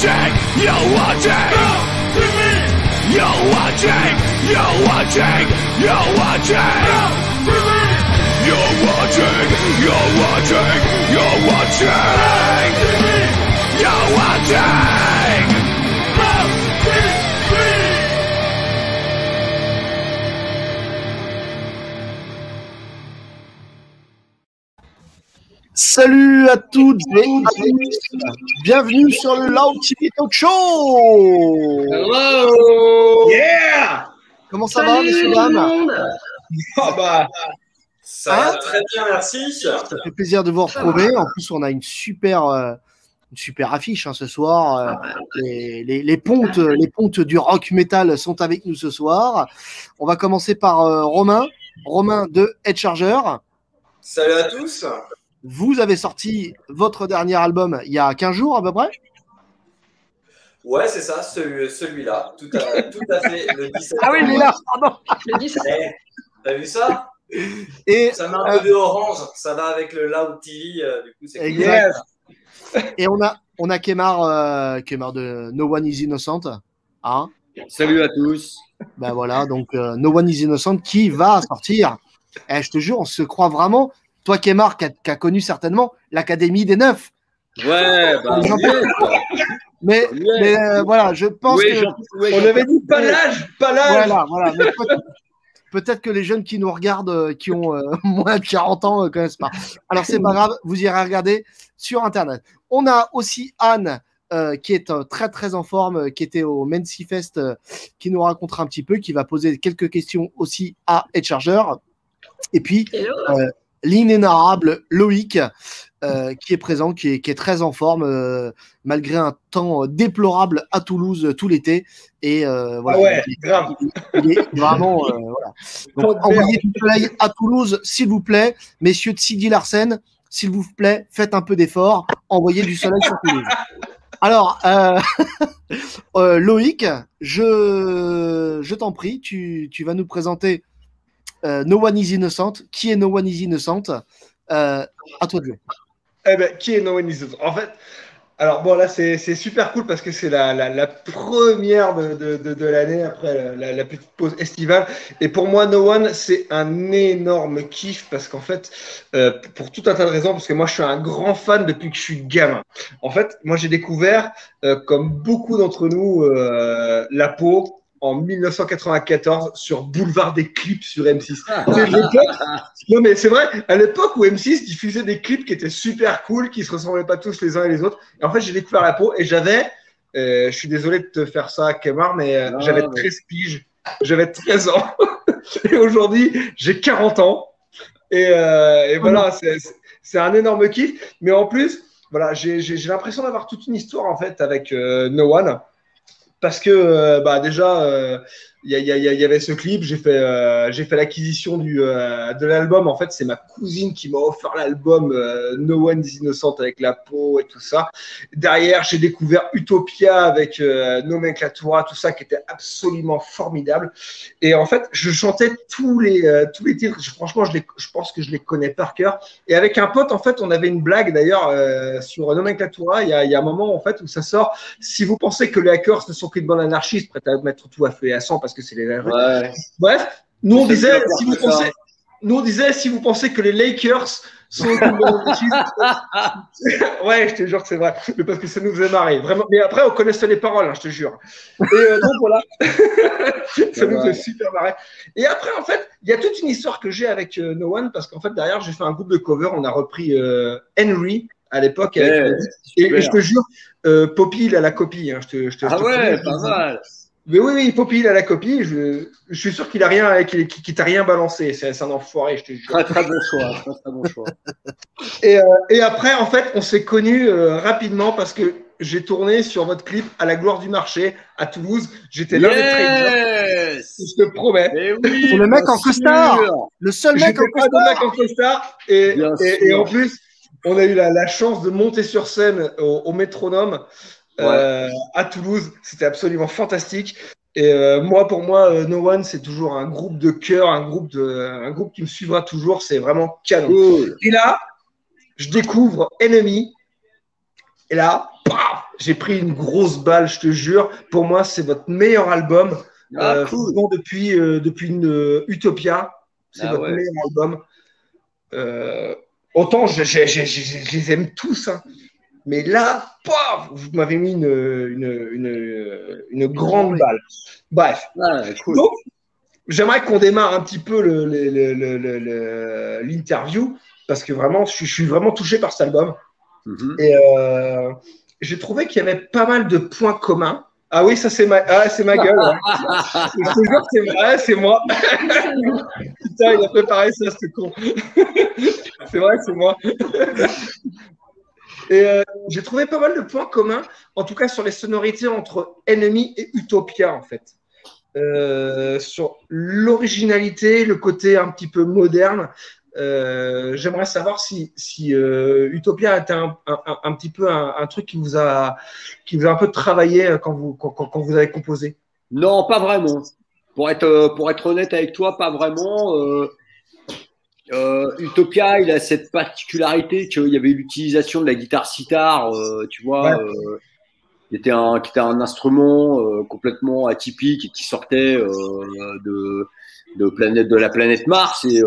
watching, you're watching. You're watching, you're watching, you're watching. You're watching, you're watching, you're watching. You're watching. Salut à toutes et à tous. Bienvenue sur le Loud TV Talk Show. Hello Yeah Comment ça va, messieurs dames Ah bah, Ça Hein va très bien, merci. Ça fait plaisir de vous retrouver. En plus, on a une super, euh, une super affiche hein, ce soir. Euh, les, les- les pontes, les pontes du rock metal sont avec nous ce soir. On va commencer par euh, Romain. Romain de Head Charger. Salut à tous. Vous avez sorti votre dernier album il y a 15 jours à peu près? Ouais, c'est ça, celui- celui-là. tout, à, tout à fait, le 17 Ah oui, il est là, pardon. Le 17. Eh, T'as vu ça? Et, Ça met un peu de orange, ça va avec le Loud TV, euh, du coup c'est cool. Exact. et on a, on a Kemar, euh, Kemar de No One is Innocent. Hein? Salut à tous. Ben voilà, donc euh, No One is Innocent qui va sortir. Eh, je te jure, on se croit vraiment. Toi, Kemar, qui a, qui a connu certainement l'Académie des Neufs. Ouais, bah, Mais, Ouais. mais, euh, voilà, je pense oui, que. j'en- ouais, On avait dit pas l'âge, pas l'âge. Voilà, voilà. Peut-être que les jeunes qui nous regardent, euh, qui ont euh, moins de 40 ans, ne connaissent pas. Alors, c'est pas grave, vous irez regarder sur Internet. On a aussi Anne, euh, qui est euh, très, très en forme, euh, qui était au Mency Fest, euh, qui nous racontera un petit peu, qui va poser quelques questions aussi à Ed Charger. Et puis, Hello. L'inénarrable Loïc, euh, qui est présent, qui est, qui est très en forme, euh, malgré un temps euh, déplorable à Toulouse euh, tout l'été. Et euh, voilà, Ah ouais, il, grave. il est vraiment. euh, voilà. Donc, envoyez du soleil à Toulouse, s'il vous plaît. Messieurs de Sidi Larsen, s'il vous plaît, faites un peu d'effort. Envoyez du soleil sur Toulouse. Alors, Loïc, je, je t'en prie, tu, tu vas nous présenter euh, No One is Innocent. Qui est No One is Innocent? Euh, À toi de jouer. Eh ben, qui est No One Is Innocent? En fait, alors bon, là, c'est super cool parce que c'est la, première de, l'année après la, petite pause estivale. Et pour moi, No One, c'est un énorme kiff parce qu'en fait, euh, pour tout un tas de raisons, parce que moi, je suis un grand fan depuis que je suis gamin. En fait, moi, j'ai découvert, euh, comme beaucoup d'entre nous, la peau en 1994 sur Boulevard des Clips sur M6. C'est l'époque non, mais c'est vrai, à l'époque où M6 diffusait des clips qui étaient super cool, qui se ressemblaient pas tous les uns et les autres. Et en fait, j'ai découvert la peau et j'avais, euh, je suis désolé de te faire ça, Kemar, mais euh, j'avais mais- 13 piges, j'avais 13 ans. et aujourd'hui, j'ai 40 ans. Et, euh, et voilà, c'est un énorme kiff. Mais en plus, voilà, j'ai l'impression d'avoir toute une histoire en fait avec No One. Parce que euh, bah, déjà, euh, il y, avait ce clip, j'ai fait, euh, fait l'acquisition euh, de l'album. En fait, c'est ma cousine qui m'a offert l'album euh, No One is Innocent avec la peau et tout ça. Derrière, j'ai découvert Utopia avec euh, Nomenclatura, tout ça qui était absolument formidable. Et en fait, je chantais tous les, tous les titres. Franchement, je, les, je pense que je les connais par cœur. Et avec un pote, en fait, on avait une blague d'ailleurs sur Nomenclatura. Il y, a, y a un moment en fait où ça sort. Si vous pensez que les hackers ne sont qu'une bande anarchiste prête à mettre tout à feu et à sang que c'est les Ouais. Bref, nous on disait si vous pensez, nous on disait si vous pensez que les Lakers sont ouais, je te jure que c'est vrai, mais parce que ça nous faisait marrer, vraiment. Mais après, on connaissait les paroles, hein, je te jure. Et euh, donc voilà, ça nous fait super marrer. Et après, en fait, il y a toute une histoire que j'ai avec euh, No One parce qu'en fait derrière, j'ai fait un groupe de cover. On a repris euh, Henry à l'époque Ouais, et, je te jure, euh, Poppy il a la copie. Hein, je te, je te, je Ah te ouais, pas mal. Mais oui, oui, Poppy, il a la copie. Je, je suis sûr qu'il a rien, qu'il t'a rien balancé. C'est un enfoiré, je te jure. Très très bon choix. Très très bon choix. Et, euh, et après, en fait, on s'est connus euh, rapidement parce que j'ai tourné sur votre clip à la gloire du marché à Toulouse. J'étais l'un des traders, Yes. je te promets. Oui. C'est le mec en costard. Le seul mec J'étais en costard. mec en costard. Et, en plus, on a eu la, la chance de monter sur scène au, au métronome euh, à Toulouse. C'était absolument fantastique. Et euh, moi, pour moi, euh, No One, c'est toujours un groupe de cœur, un groupe, de, un groupe qui me suivra toujours. C'est vraiment canon. Cool. Et là, je découvre Enemy. Et là, j'ai pris une grosse balle, je te jure. Pour moi, c'est votre meilleur album. Ah, Euh, cool. depuis, depuis une Utopia. C'est Ah votre ouais. meilleur album. Autant je, je- je- je- je les aime tous, hein. Mais là, paf, vous m'avez mis une, une, une, une grande balle. Bref, Ah, cool. donc, j'aimerais qu'on démarre un petit peu l'interview parce que vraiment, je, suis- je suis vraiment touché par cet album. Mhm. Et euh, j'ai trouvé qu'il y avait pas mal de points communs. Ah oui, ça c'est ma, ah, c'est ma gueule. ouais. Je te jure que c'est c'est moi. Putain, il a préparé ça, ce con. c'est vrai, c'est moi. Euh, j'ai trouvé pas mal de points communs, en tout cas sur les sonorités entre Enemy et Utopia, en fait. Euh, sur l'originalité, le côté un petit peu moderne. Euh, J'aimerais savoir si, Utopia était un, un, petit peu un, truc qui vous a qui vous a un peu travaillé quand vous quand, vous avez composé? Non, pas vraiment. Pour être, pour être honnête avec toi, pas vraiment. Euh, Utopia, il a cette particularité qu'il y avait l'utilisation de la guitare sitar, euh, tu vois, Ouais. euh, qui, était un, qui était un instrument complètement atypique et qui sortait de, de, planète, de la planète Mars et,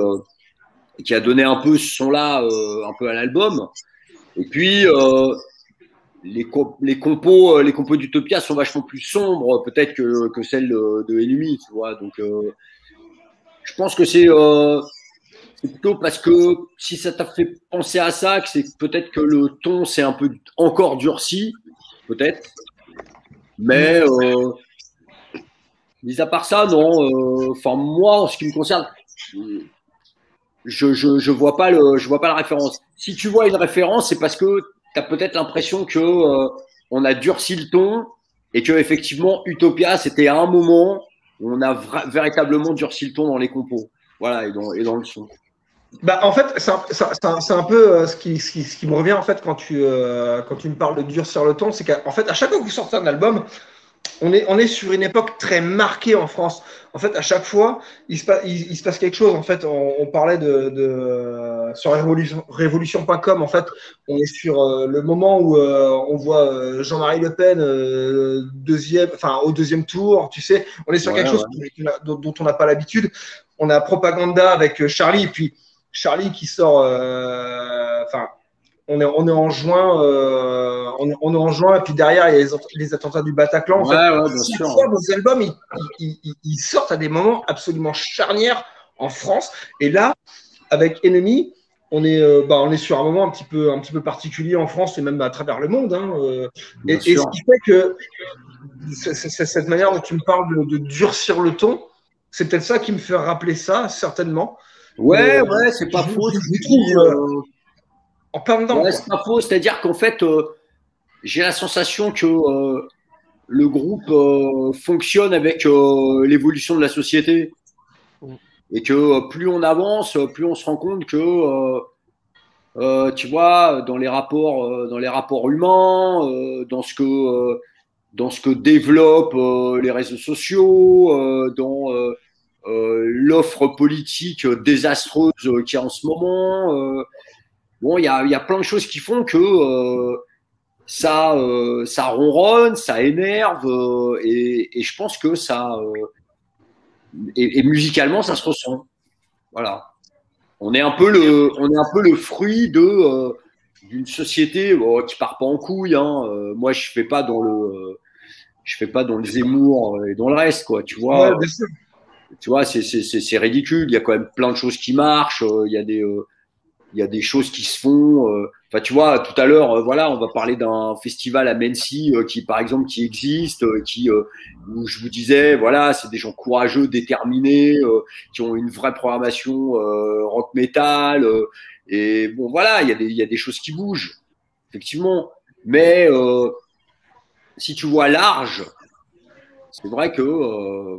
et qui a donné un peu ce son-là un peu à l'album. Et puis, les, les compos, les compos d'Utopia sont vachement plus sombres, peut-être que, que celles de, de Enemy, tu vois. Donc, je pense que c'est plutôt parce que si ça t'a fait penser à ça, que c'est peut-être que le ton s'est un peu encore durci, peut-être. Mais, euh, mis à part ça, non. euh, Enfin, moi, en ce qui me concerne, je, je, je vois pas le, je vois pas la référence. Si tu vois une référence, c'est parce que tu as peut-être l'impression que euh, on a durci le ton et que effectivement Utopia c'était à un moment où on a véritablement durci le ton dans les compos. Voilà et dans, et dans le son. Bah, en fait, c'est un, un- peu euh, ce, qui, ce, qui, ce qui me revient en fait quand tu, euh, quand tu me parles de durcir le ton, c'est qu'en fait, à chaque fois que vous sortez un album, on est, on est sur une époque très marquée en France. En fait, à chaque fois, il se, il, il se passe quelque chose. En fait, on, on parlait de, de sur révolution, révolution.com. En fait, on est sur euh, le moment où on voit Jean-Marie Le Pen deuxième, enfin au deuxième tour. Tu sais, on est sur Ouais, quelque chose dont, dont on n'a pas l'habitude. On a Propaganda avec Charlie, et puis Charlie qui sort. euh, Enfin, on est, on est en juin. euh, on, est, on est en juin, et puis derrière il y a les, les attentats du Bataclan. En fait, Ouais, ouais, bien sûr. fois, vos albums, ils, ils- ils- ils sortent à des moments absolument charnières en France. Et là, avec Enemy, on est, euh, bah, on est sur un moment un petit peu, un petit peu particulier en France et même à travers le monde. hein, euh, et, ce qui fait que cette manière dont tu me parles de, de durcir le ton, c'est peut-être ça qui me fait rappeler ça, certainement. Ouais, Euh, ouais, c'est pas faux. je trouve, euh, euh, En plein dedans. Ouais, c'est pas faux. C'est-à-dire qu'en fait, j'ai la sensation que le groupe fonctionne avec l'évolution de la société. Mm. Et que plus on avance, plus on se rend compte que, euh, tu vois, dans les rapports, euh, dans les rapports humains, euh, dans ce que, dans ce que développent les réseaux sociaux, dans l'offre politique désastreuse euh, qu'il y a en ce moment. euh, bon, il y a, y a plein de choses qui font que euh, ça, euh, ça ronronne, ça énerve, euh, et, je pense que ça, euh, et, musicalement, ça se ressent. Voilà. On est un peu le, on est un peu le fruit de euh, d'une société bon, qui part pas en couille. Hein. Euh, moi, je fais pas dans le, je fais pas dans le Zemmour et dans le reste, quoi. Tu vois Ouais, bien sûr. Tu vois, c'est, c'est, ridicule. Il y a quand même plein de choses qui marchent. euh, Il y a des, euh, il y a des choses qui se font. euh. Enfin, tu vois, tout à l'heure, voilà, on va parler d'un festival à Mency qui, par exemple, qui existe, qui, où je vous disais, voilà, c'est des gens courageux, déterminés, qui ont une vraie programmation rock metal. et bon, voilà, il y a des, il y a des choses qui bougent, effectivement. Mais si tu vois large, c'est vrai que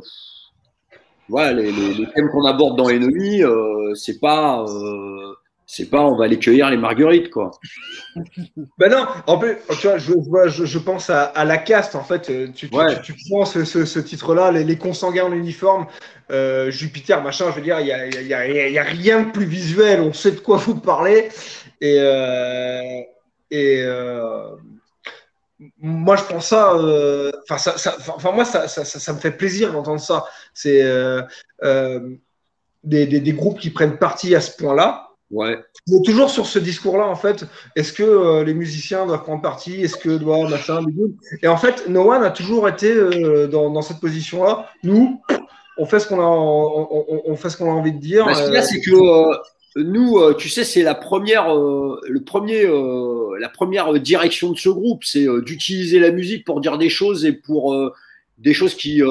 voilà, les, les, les thèmes qu'on aborde dans Enemy, euh, c'est pas, euh, c'est pas, on va aller cueillir les marguerites, quoi. Ben non, en plus, tu vois, je, je je, pense à, à la caste, en fait. euh, Tu, tu, Ouais. tu, tu prends ce, ce, ce titre-là, les, les consanguins en uniforme, euh, Jupiter, machin, je veux dire, il n'y a, y a- y a- y a rien de plus visuel, on sait de quoi vous parlez. Et, et, moi, je prends ça. euh, Enfin, ça, ça- moi, ça, ça, ça me fait plaisir d'entendre ça. C'est euh, euh, des, des, des groupes qui prennent parti à ce point-là. Ouais. Mais toujours sur ce discours-là, en fait, est-ce que euh, les musiciens doivent prendre parti? Est-ce que machin bidule Et en fait, No One a toujours été euh, dans, dans cette position-là. Nous, on fait ce qu'on a, on, on- on fait ce qu'on a envie de dire. Bah, ce qu'il y a, euh, c'est que nous, tu sais, c'est la première, le premier, la première direction de ce groupe, c'est d'utiliser la musique pour dire des choses et pour des choses qui,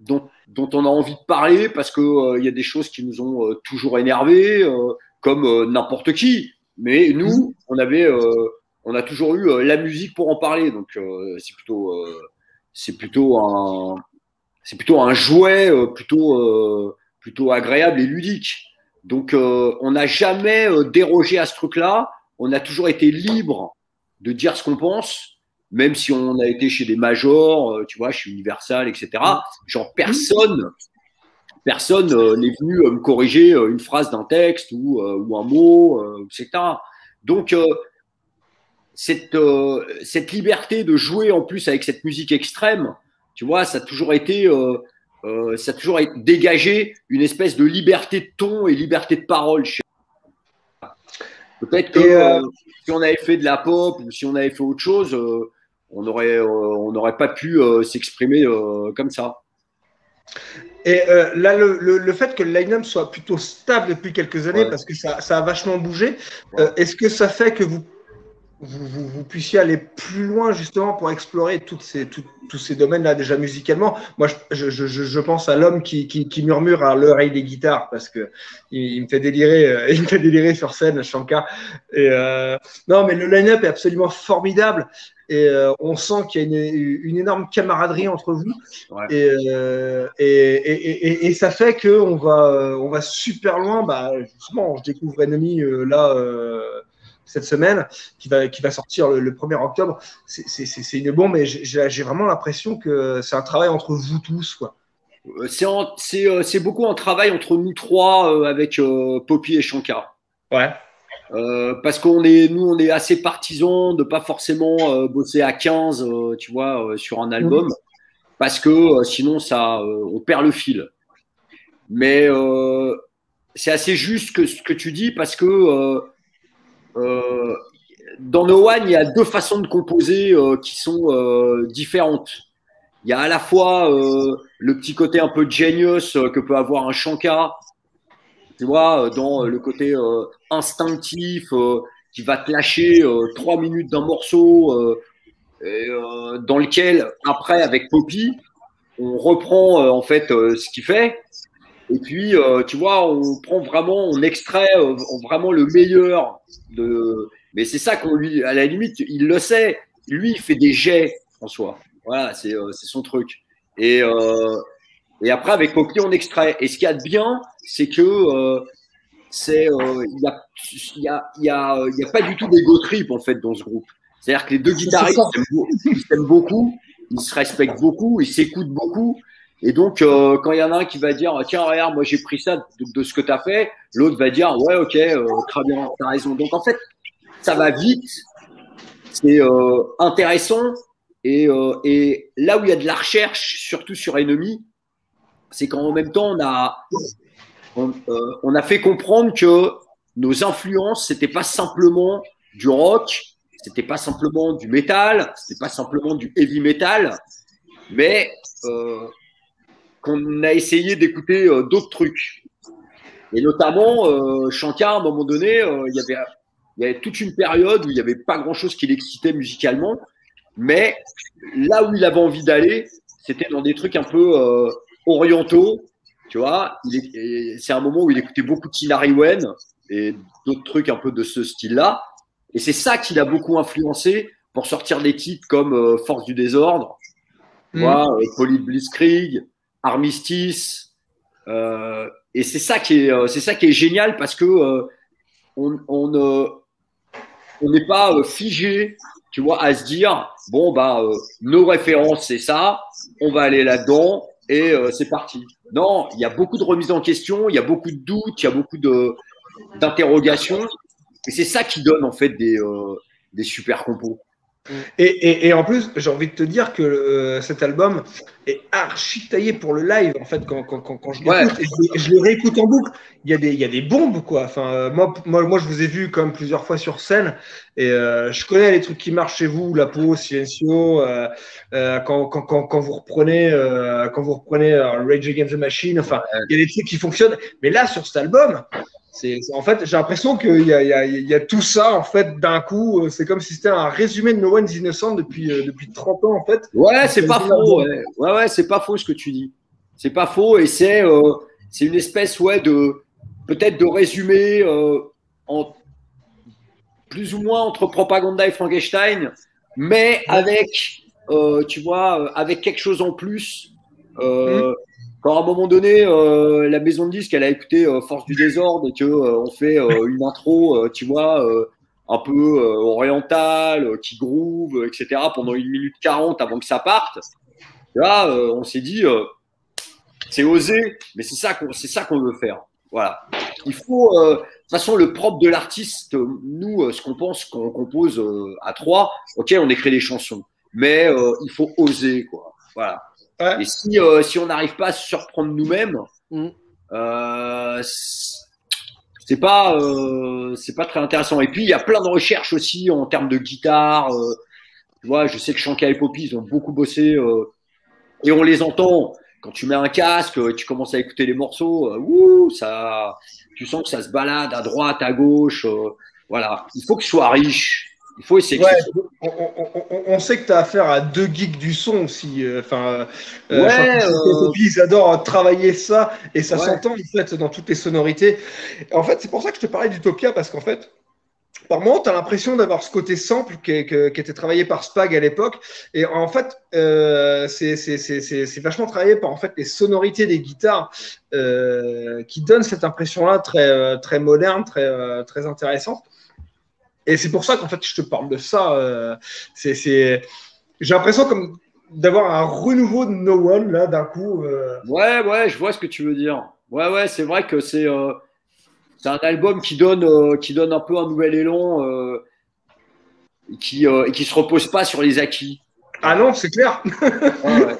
dont, dont on a envie de parler, parce que euh, y a des choses qui nous ont euh, toujours énervés, euh, comme n'importe qui. Mais nous, on avait, on a toujours eu la musique pour en parler, donc c'est plutôt, c'est plutôt un, c'est plutôt un jouet plutôt, plutôt agréable et ludique. Donc, on n'a jamais dérogé à ce truc-là. On a toujours été libre de dire ce qu'on pense, même si on a été chez des majors, euh, tu vois, chez Universal, etc. Genre, personne, personne euh, n'est venu euh, me corriger une phrase d'un texte ou, ou un mot, etc. Donc, cette, cette liberté de jouer en plus avec cette musique extrême, tu vois, ça a toujours été, euh, ça a toujours été dégagé une espèce de liberté de ton et liberté de parole. chez- Peut-être que euh, si on avait fait de la pop ou si on avait fait autre chose, euh, on aurait, euh, on n'aurait pas pu euh, s'exprimer euh, comme ça. Et euh, là, le, le, le fait que le line-up soit plutôt stable depuis quelques années, Ouais. parce que ça, ça a vachement bougé, euh, est-ce que ça fait que vous, vous, vous, vous puissiez aller plus loin justement pour explorer toutes ces, tout- tous ces domaines-là déjà musicalement? Moi, je, je, je, je pense à l'homme qui, qui, qui murmure à l'oreille des guitares, parce que il, il me fait délirer, euh, il me fait délirer sur scène, Shankar. Et non, mais le line-up est absolument formidable. Et euh, on sent qu'il y a une, une énorme camaraderie entre vous. Ouais. Et, euh, et, et, et, et ça fait qu'on va, on va super loin. Bah, justement, je découvre Enemy euh, là cette semaine, qui va, qui va sortir le, le 1er octobre. C'est- une bombe, mais j'ai- vraiment l'impression que c'est un travail entre vous tous. Quoi. C'est beaucoup un travail entre nous trois euh, avec euh, Poppy et Shankar. Ouais. Euh, parce qu'on est, nous, on est assez partisans de pas forcément euh, bosser à 15, euh, tu vois, sur un album, parce que sinon, ça, on perd le fil. Mais c'est assez juste que ce que tu dis, parce que dans No One, il y a deux façons de composer qui sont différentes. Il y a à la fois le petit côté un peu genius que peut avoir un Shankar, tu vois, euh, dans euh, le côté euh, instinctif euh, qui va te lâcher trois minutes d'un morceau, dans lequel après avec Poppy, on reprend en fait ce qu'il fait. Et puis, tu vois, on prend vraiment, on extrait vraiment le meilleur de. Mais c'est ça qu'on lui, à la limite, il le sait. Lui, il fait des jets, François. Voilà, c'est son truc. Et, et après, avec Poppy, on extrait. Et ce qu'il y a de bien, c'est que euh, c'est euh, il y a y a y a y a pas du tout d'ego trip en fait dans ce groupe. C'est-à-dire que les deux guitaristes s'aiment ils s'aiment beaucoup, ils se respectent beaucoup, ils s'écoutent beaucoup. Et donc, euh, quand il y en a un qui va dire tiens regarde, moi j'ai pris ça de, de ce que tu as fait, l'autre va dire ouais ok euh, très bien, t'as raison. Donc en fait, ça va vite, c'est euh, intéressant. Et, et là où il y a de la recherche, surtout sur Enemy, c'est qu'en même temps, on a, euh, on a fait comprendre que nos influences, c'était pas simplement du rock, c'était pas simplement du métal, c'était pas simplement du heavy metal, mais euh, qu'on a essayé d'écouter euh, d'autres trucs. Et notamment, Shankar, à un moment donné, il y avait il y avait toute une période où il n'y avait pas grand-chose qui l'excitait musicalement, mais là où il avait envie d'aller, c'était dans des trucs un peu orientaux, tu vois. C'est un moment où il écoutait beaucoup de Hilary Wen et d'autres trucs un peu de ce style-là. Et c'est ça qui l'a beaucoup influencé pour sortir des titres comme euh, Force du désordre, tu Mm. vois, euh, Blitzkrieg, Armistice. euh, et c'est ça qui est, c'est ça qui est génial parce que euh, on, euh, n'est pas figé, tu vois, à se dire bon bah nos références c'est ça, on va aller là-dedans et euh, c'est parti. Non, il y a beaucoup de remises en question, il y a beaucoup de doutes, il y a beaucoup d'interrogations et c'est ça qui donne en fait des euh, des super compos. Et, et, et en plus, j'ai envie de te dire que euh, cet album est archi taillé pour le live. En fait, quand, quand, quand, quand je l'écoute, Ouais. je, je le réécoute en boucle, il y a des, il y a des bombes, quoi. Enfin, euh, moi, moi, moi, je vous ai vu quand même plusieurs fois sur scène, et euh, je connais les trucs qui marchent chez vous, la peau, Silencio, euh, euh, quand, quand, quand, quand vous reprenez, quand vous reprenez Rage Against the Machine. Enfin, il y a des trucs qui fonctionnent. Mais là, sur cet album, c'est, en fait, j'ai l'impression qu'il y a, il y, a, il y a tout ça, en fait, d'un coup. C'est comme si c'était un résumé de No One's Innocent depuis, depuis 30 ans, en fait. Ouais, c'est pas faux. Ouais, ouais, ouais, c'est pas faux ce que tu dis. C'est pas faux et c'est c'est une espèce ouais de peut-être de résumé euh, en plus ou moins entre Propaganda et Frankenstein, mais avec euh, tu vois euh, avec quelque chose en plus. Euh, Quand à un moment donné, euh, la maison de disque, elle a écouté Force du désordre et que euh, on fait une intro, tu vois, un peu orientale, qui groove, etc. pendant une minute 40 avant que ça parte. Là, on s'est dit, c'est osé, mais c'est ça qu'on c'est ça qu'on veut faire. Voilà. Il faut, toute façon, le propre de l'artiste, nous, euh, ce qu'on pense qu'on compose euh, à trois, ok, on écrit des chansons, mais euh, il faut oser, quoi. Voilà. Ouais. Et si, euh, si on n'arrive pas à se surprendre nous-mêmes, Mm. euh, c'est- pas, c'est pas très intéressant. Et puis, il y a plein de recherches aussi en termes de guitare. tu vois, je sais que Shanka et Poppy, ils ont beaucoup bossé et on les entend. Quand tu mets un casque, tu commences à écouter les morceaux, ouh, ça, tu sens que ça se balade à droite, à gauche. euh, voilà. Il faut que ce soit riche. Il faut essayer. Ouais, on, on- on- on sait que tu as affaire à deux geeks du son aussi. euh, Enfin, Ouais, euh, Poppy, ils adorent travailler ça et ça Ouais. s'entend en fait dans toutes les sonorités. En fait, c'est pour ça que je te parlais d'Utopia parce qu'en fait, par moment, tu as l'impression d'avoir ce côté sample qui, était travaillé par Spag à l'époque. Et en fait, euh, c'est vachement travaillé par en fait les sonorités des guitares euh, qui donnent cette impression-là très, euh, moderne, très, intéressante. Et c'est pour ça qu'en fait, je te parle de ça. J'ai l'impression comme d'avoir un renouveau de No One, là, d'un coup. Ouais, ouais, je vois ce que tu veux dire. Ouais, ouais, c'est vrai que c'est c'est un album qui donne, euh, qui donne un peu un nouvel élan euh, et qui, euh, et qui se repose pas sur les acquis. Ah non, c'est clair. Ouais, ouais.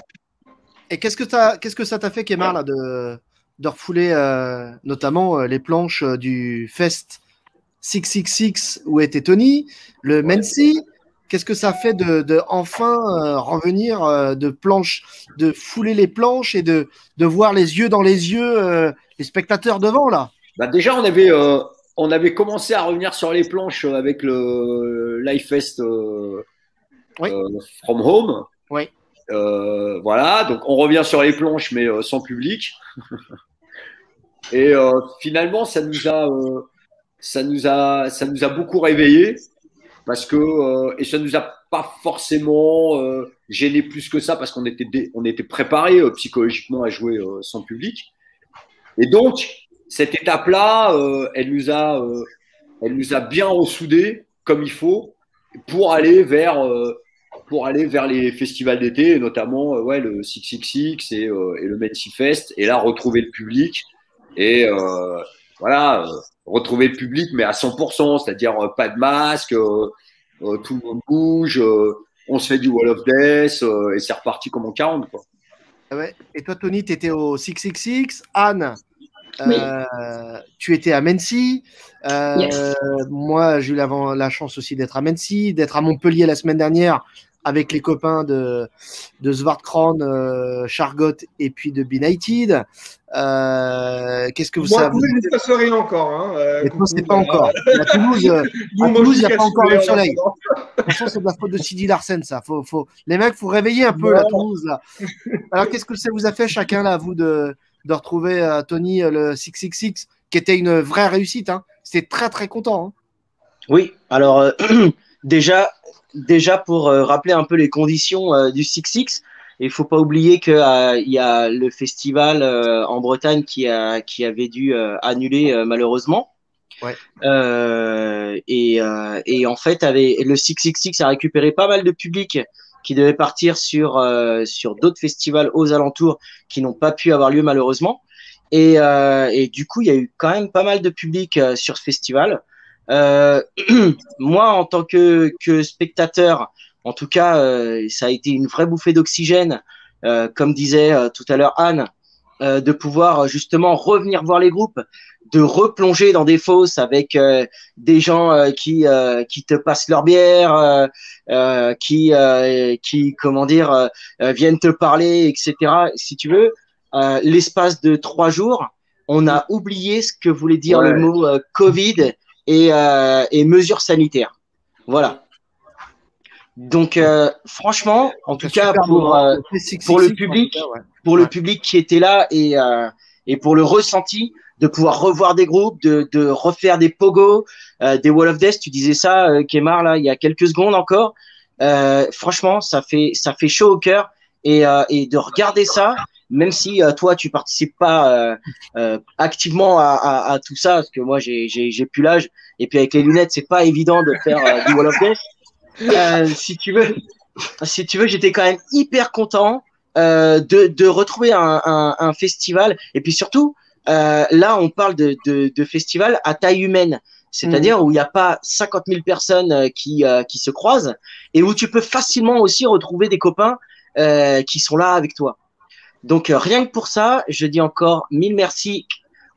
Et qu'est-ce que, t'as- qu'est-ce que ça t'a fait, Kemar, là, de, de refouler euh, notamment euh, les planches euh, du Fest 666 où était Tony, le Mency Qu'est-ce que ça fait de, de enfin euh, revenir euh, de planches, de fouler les planches et de, de voir les yeux dans les yeux euh, les spectateurs devant là? Bah, déjà, on avait, euh, on avait commencé à revenir sur les planches avec le Live Fest euh, Oui. euh, From Home. Oui. Voilà, donc on revient sur les planches, mais sans public. Et finalement, ça nous a, ça nous a, ça nous a beaucoup réveillés parce que et ça nous a pas forcément gêné plus que ça parce qu'on était, on était préparé psychologiquement à jouer sans public. Et donc cette étape-là, euh, elle nous a, euh, elle nous a bien ressoudés comme il faut pour aller vers, euh, pour aller vers les festivals d'été, notamment ouais le 666 et, et le Mency et là retrouver le public et voilà retrouver le public mais à 100%, c'est-à-dire pas de masque, tout le monde bouge, on se fait du Wall of Death et c'est reparti comme en 40 quoi. Ah ouais. Et toi, Tony, tu étais au 666. Anne, Oui. euh, tu étais à Mency. Euh, Yes. Moi, j'ai eu la, la chance aussi d'être à Mency, d'être à Montpellier la semaine dernière avec les copains de, de Svartkron, euh, Chargot et puis de Benighted. Euh, Qu'est-ce que vous Moi, savez? ne passe rien encore. Hein. euh, Et toi, c'est pas encore. À Toulouse, à Toulouse, il n'y a pas encore le soleil. De toute façon, c'est de la faute de Sidi Larsen, ça. Faut, faut... Les mecs, faut réveiller un peu la Toulouse. Là. Alors, qu'est-ce que ça vous a fait chacun, là, vous, de, de retrouver euh, Tony, euh, le 666, qui était une vraie réussite hein. C'était très, très content. hein. Oui, alors euh, déjà, déjà pour euh, rappeler un peu les conditions euh, du 6-6, il faut pas oublier qu'il y a le festival en Bretagne qui, a, qui avait dû annuler malheureusement. Ouais. Et, et en fait, avait, le 666 a récupéré pas mal de public qui devait partir sur, euh, sur d'autres festivals aux alentours qui n'ont pas pu avoir lieu malheureusement. Et, euh, et du coup, il y a eu quand même pas mal de public euh, sur ce festival. Euh, moi, en tant que, que spectateur, En tout cas, euh, ça a été une vraie bouffée d'oxygène, euh, comme disait tout à l'heure Anne, euh, de pouvoir euh, justement revenir voir les groupes, de replonger dans des fosses avec euh, des gens euh, qui euh, qui te passent leur bière, qui euh, qui comment dire viennent te parler, etc. Si tu veux, euh, l'espace de trois jours, on a oublié ce que voulait dire Ouais. le mot euh, Covid et euh, et mesures sanitaires. Voilà. Donc euh, franchement, en tout cas pour moment. euh, pour le public, pour le public qui était là et euh, et pour le ressenti de pouvoir revoir des groupes, de, de refaire des pogos, euh, des Wall of Death. Tu disais ça, euh, Kemar là, il y a quelques secondes encore. Euh, franchement, ça fait ça fait chaud au cœur et euh, et de regarder ça, même si euh, toi tu participes pas euh, euh, activement à, à, à tout ça, parce que moi j'ai j'ai j'ai plus l'âge et puis avec les lunettes c'est pas évident de faire du Wall of Death. Euh, si tu veux, si tu veux, j'étais quand même hyper content euh, de, de retrouver un, un, un festival. Et puis surtout, euh, là, on parle de, de, de festival à taille humaine. C'est-à-dire où il n'y a pas 50 000 personnes qui, qui se croisent et où tu peux facilement aussi retrouver des copains qui sont là avec toi. Donc, rien que pour ça, je dis encore mille merci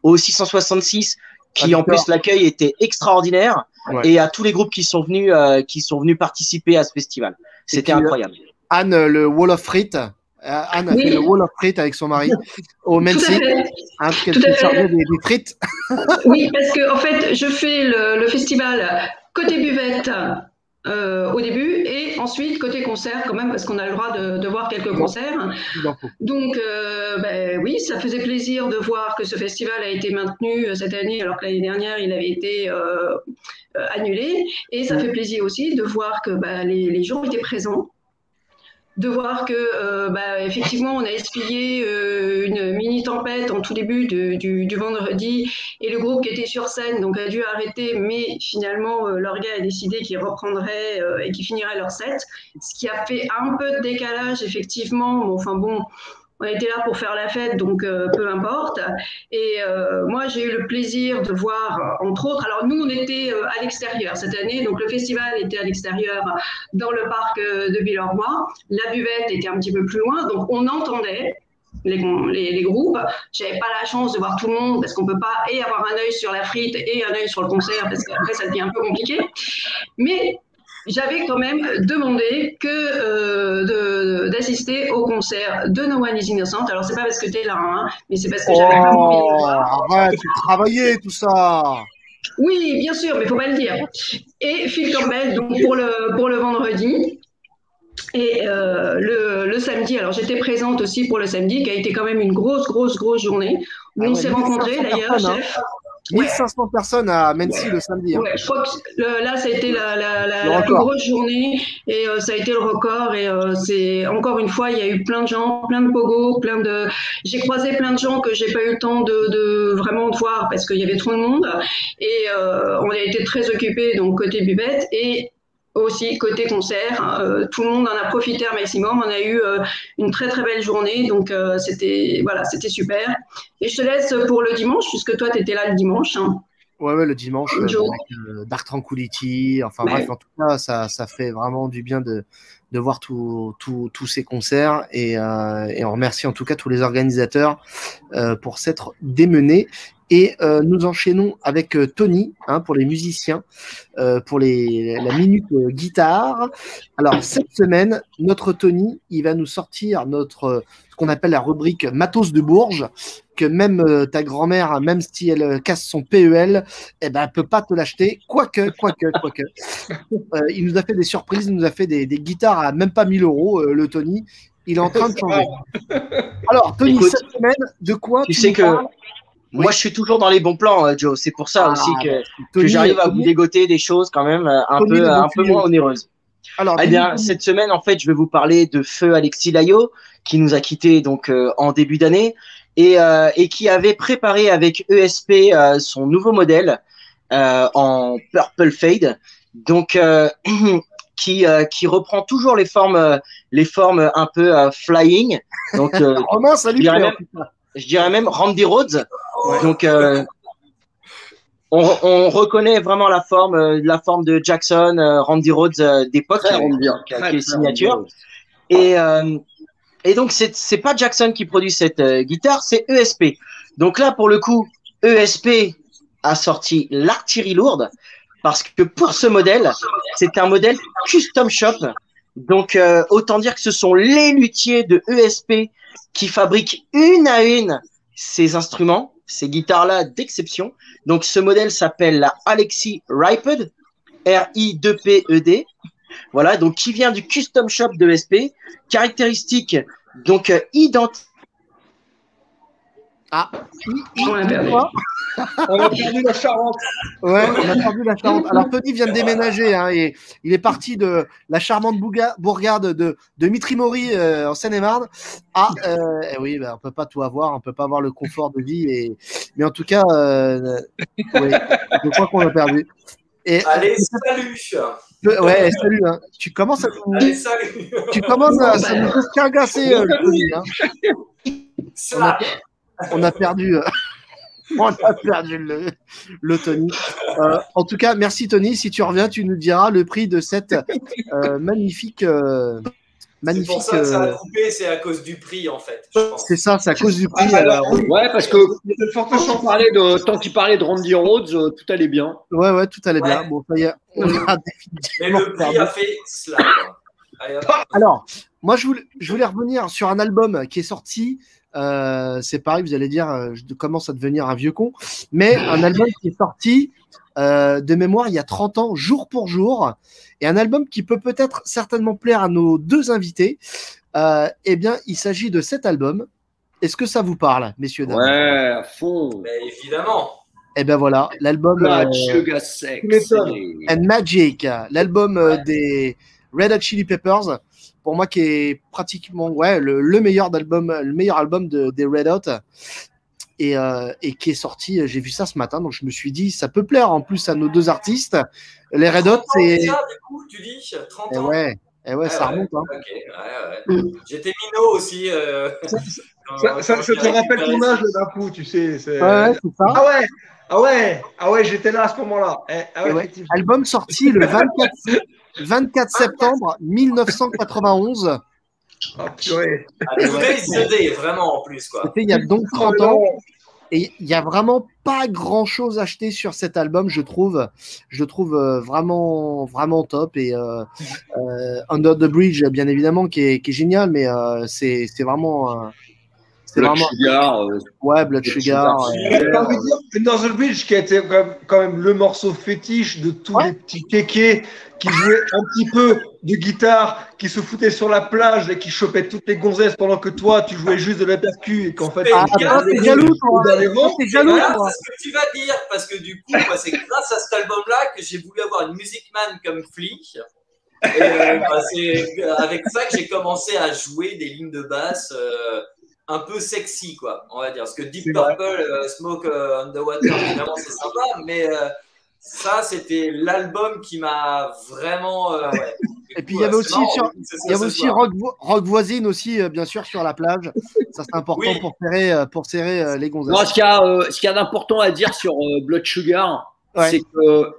au 666 qui, Ah, en plus, l'accueil était extraordinaire Ouais. et à tous les groupes qui sont venus, euh, qui sont venus participer à ce festival. C'était euh, incroyable. Anne, euh, le Wall of Frites. Euh, Anne a Oui. fait le Wall of Frites avec son mari au fait. Hein, qu'elle s'est fait. chargée des, des frites. Oui, parce que en fait, je fais le, le festival côté buvette euh, au début et ensuite côté concert quand même parce qu'on a le droit de, de voir quelques concerts. Donc, euh, ben oui, ça faisait plaisir de voir que ce festival a été maintenu euh, cette année alors que l'année dernière il avait été euh, annulé. Et ça fait plaisir aussi de voir que ben, les, les gens étaient présents de voir que euh, bah, effectivement on a essuyé euh, une mini tempête en tout début du, du vendredi et le groupe qui était sur scène donc a dû arrêter. Mais finalement euh, leur gars a décidé qu'ils reprendraient euh, et qu'ils finiraient leur set ce qui a fait un peu de décalage effectivement. Mais enfin bon on était là pour faire la fête, donc euh, peu importe. Et euh, moi, j'ai eu le plaisir de voir, entre autres, alors nous, on était euh, à l'extérieur cette année, donc le festival était à l'extérieur dans le parc de Villeurbanne. La buvette était un petit peu plus loin, donc on entendait les, les, les groupes. J'avais pas la chance de voir tout le monde parce qu'on peut pas et avoir un œil sur la frite et un œil sur le concert parce qu'après ça devient un peu compliqué. Mais j'avais quand même demandé que euh, d'assister au concert de No One Is Innocent. Alors c'est pas parce que tu es là, hein, mais c'est parce que j'avais vraiment envie de le Oh, voir. arrête, travaillais tout ça. Oui, bien sûr, mais il faut pas le dire. Et Phil Campbell, donc pour le, pour le vendredi. Et euh, le, le samedi, alors j'étais présente aussi pour le samedi, qui a été quand même une grosse, grosse, grosse journée, où Ah on s'est 1500 rencontrés d'ailleurs, hein. Chef. 1500 personnes à Mency le samedi. hein. Ouais, je crois que le- là, ça a été la, la, la, la plus grosse journée et euh, ça a été le record. Et euh, c'est encore une fois, il y a eu plein de gens, plein de pogos, plein de. J'ai croisé plein de gens que j'ai pas eu le temps de, de vraiment de voir parce qu'il y avait trop de monde. Et euh, on a été très occupés donc côté buvette et aussi côté concert. Euh, tout le monde en a profité un maximum. On a eu euh, une très très belle journée. Donc euh, c'était voilà, c'était super. Et je te laisse pour le dimanche puisque toi tu étais là le dimanche. hein. Ouais, ouais, le dimanche, avec Dark Tranquility. Enfin Ouais. bref, en tout cas, ça, ça fait vraiment du bien de, de voir tous ces concerts. Et, et on remercie en tout cas tous les organisateurs pour s'être démenés. Et euh, nous enchaînons avec euh, Tony hein, pour les musiciens, euh, pour les, la minute guitare. Alors cette semaine, notre Tony, il va nous sortir notre ce qu'on appelle la rubrique Matos de Bourges, que même ta grand-mère, même si elle casse son PEL, eh ben, elle peut pas te l'acheter, quoique, quoique, quoique. Il nous a fait des surprises, il nous a fait des, des guitares à même pas 1000 euros, le Tony. Il est en train de changer. Alors, Tony, Écoute, cette semaine, de quoi tu sais que parles? Moi, je suis toujours dans les bons plans, euh, Joe. C'est pour ça Ah, aussi que, que Tony, j'arrive à vous dégoter des choses quand même euh, un Tony, peu, un peu moins onéreuses. Alors, Eh bien, cette semaine, en fait, je vais vous parler de Feu Alexis Layo, qui nous a quittés donc euh, en début d'année et, euh, et qui avait préparé avec ESP euh, son nouveau modèle euh, en Purple Fade, donc euh, qui euh, qui reprend toujours les formes euh, les formes un peu euh, flying. Donc, euh, Romain, salut je dirais Pierre. même- je dirais même Randy Rhodes. Ouais. Donc, euh, on, on reconnaît vraiment la forme, euh, la forme de Jackson, euh, Randy Rhodes d'époque, qui signature. Et, et donc, c'est pas Jackson qui produit cette guitare, c'est ESP. Donc là, pour le coup, ESP a sorti l'artillerie lourde parce que pour ce modèle, c'est un modèle custom shop. Donc, euh, autant dire que ce sont les luthiers de ESP qui fabriquent une à une ces instruments, ces guitares-là d'exception. Donc, ce modèle s'appelle la Alexi Riped, R-I-2-P-E-D. Voilà, donc qui vient du custom shop de ESP. Caractéristique, donc euh, identique. Ah, On l'a perdu. On a perdu la Charente. Ouais, on a perdu la Charente. Alors Tony vient de déménager hein, et il est parti de la charmante Bouga- bourgade de, de Mitry-Mory euh, en Seine-et-Marne. Ah, euh, eh oui, bah, on peut pas tout avoir, on peut pas avoir le confort de vie. Et... Mais en tout cas, euh, je crois qu'on a perdu. Et, Allez, salut euh, ouais, salut. hein. Tu commences à nous, Allez, salut tu commences à, ça nous fait agacer, euh, le Tony. hein. On a perdu, euh, on a perdu le, le Tony. Euh, en tout cas, merci Tony. Si tu reviens, tu nous diras le prix de cette euh, magnifique, euh, C'est magnifique. pour ça que ça a coupé, c'est à cause du prix en fait. c'est ça, c'est à cause du prix. Ah, alors, euh, Ouais, parce que de tant qu'il parlait de, Randy Rhodes, euh, tout allait bien. ouais, ouais, tout allait bien. Bon, ça y est, on a Mais définitivement le prix perdu. a fait slap. Hop. Alors, moi, je voulais, je voulais revenir sur un album qui est sorti. Euh, c'est pareil, vous allez dire, euh, je commence à devenir un vieux con, mais un album qui est sorti euh, de mémoire il y a 30 ans, jour pour jour, et un album qui peut peut-être certainement plaire à nos deux invités. Euh, eh bien, il s'agit de cet album. Est-ce que ça vous parle, messieurs dames? Ouais, à fond. Mais évidemment. Eh ben voilà, l'album euh, Magic, l'album Ouais. des Red Hot Chili Peppers, pour moi qui est pratiquement ouais le, le meilleur album, le meilleur album de, des Red Hot et, euh, et qui est sorti. J'ai vu ça ce matin, donc je me suis dit ça peut plaire en plus à nos deux artistes. Les Red Hot, 30 ans c'est du coup, tu dis 30 eh ans ouais, eh ouais, Ouais, ça ouais. remonte. Hein. Ok, ouais, ouais. J'étais minot aussi. euh, Ça, te rappelle ton âge d'un coup, tu sais. c'est- Ouais, ouais, c'est ça. Ah ouais, ah ouais, ah ouais, j'étais là à ce moment-là. Eh, ah ouais, Ouais. effectivement. Album sorti le 24, 24 septembre 1991. Ah, purée. Ah, is the day, vraiment en plus quoi. C'était il y a donc 30 ans. Et il y a vraiment pas grand chose acheté sur cet album, je trouve. Je trouve euh, vraiment, vraiment top. Et euh, euh, Under the Bridge, bien évidemment, qui est, qui est génial, mais euh, c'est c'est vraiment. C'est Blood vraiment. Sugar. euh, Ouais, Blood Sugar. Sugar. euh, envie de dire, Under the Bridge, qui a été quand même, quand même le morceau fétiche de tous Ouais. les petits kékés qui jouaient un petit peu de guitare, qui se foutaient sur la plage et qui chopaient toutes les gonzesses pendant que toi, tu jouais juste de la percu et qu'en fait, Ah, t'es jaloux, toi. dans. T'es jaloux, Voilà, toi. c'est ce que tu vas dire, parce que du coup, moi, c'est grâce à cet album-là que j'ai voulu avoir une Music Man comme flic. Et euh, bah, c'est avec ça que j'ai commencé à jouer des lignes de basse euh, un peu sexy, quoi, on va dire. Parce que Deep. Purple, euh, Smoke euh, Underwater, évidemment, c'est sympa, mais euh, ça, c'était l'album qui m'a vraiment. euh, ouais. Et puis, il y avait aussi marrant, sur- y avait aussi rock, Vo- rock voisine aussi, euh, bien sûr, sur la plage. Ça, c'est important Oui. pour serrer, pour serrer euh, les gonzesses. Non, ce qu'il y a, euh, ce qu'il y a d'important à dire sur euh, Blood Sugar, Ouais. c'est que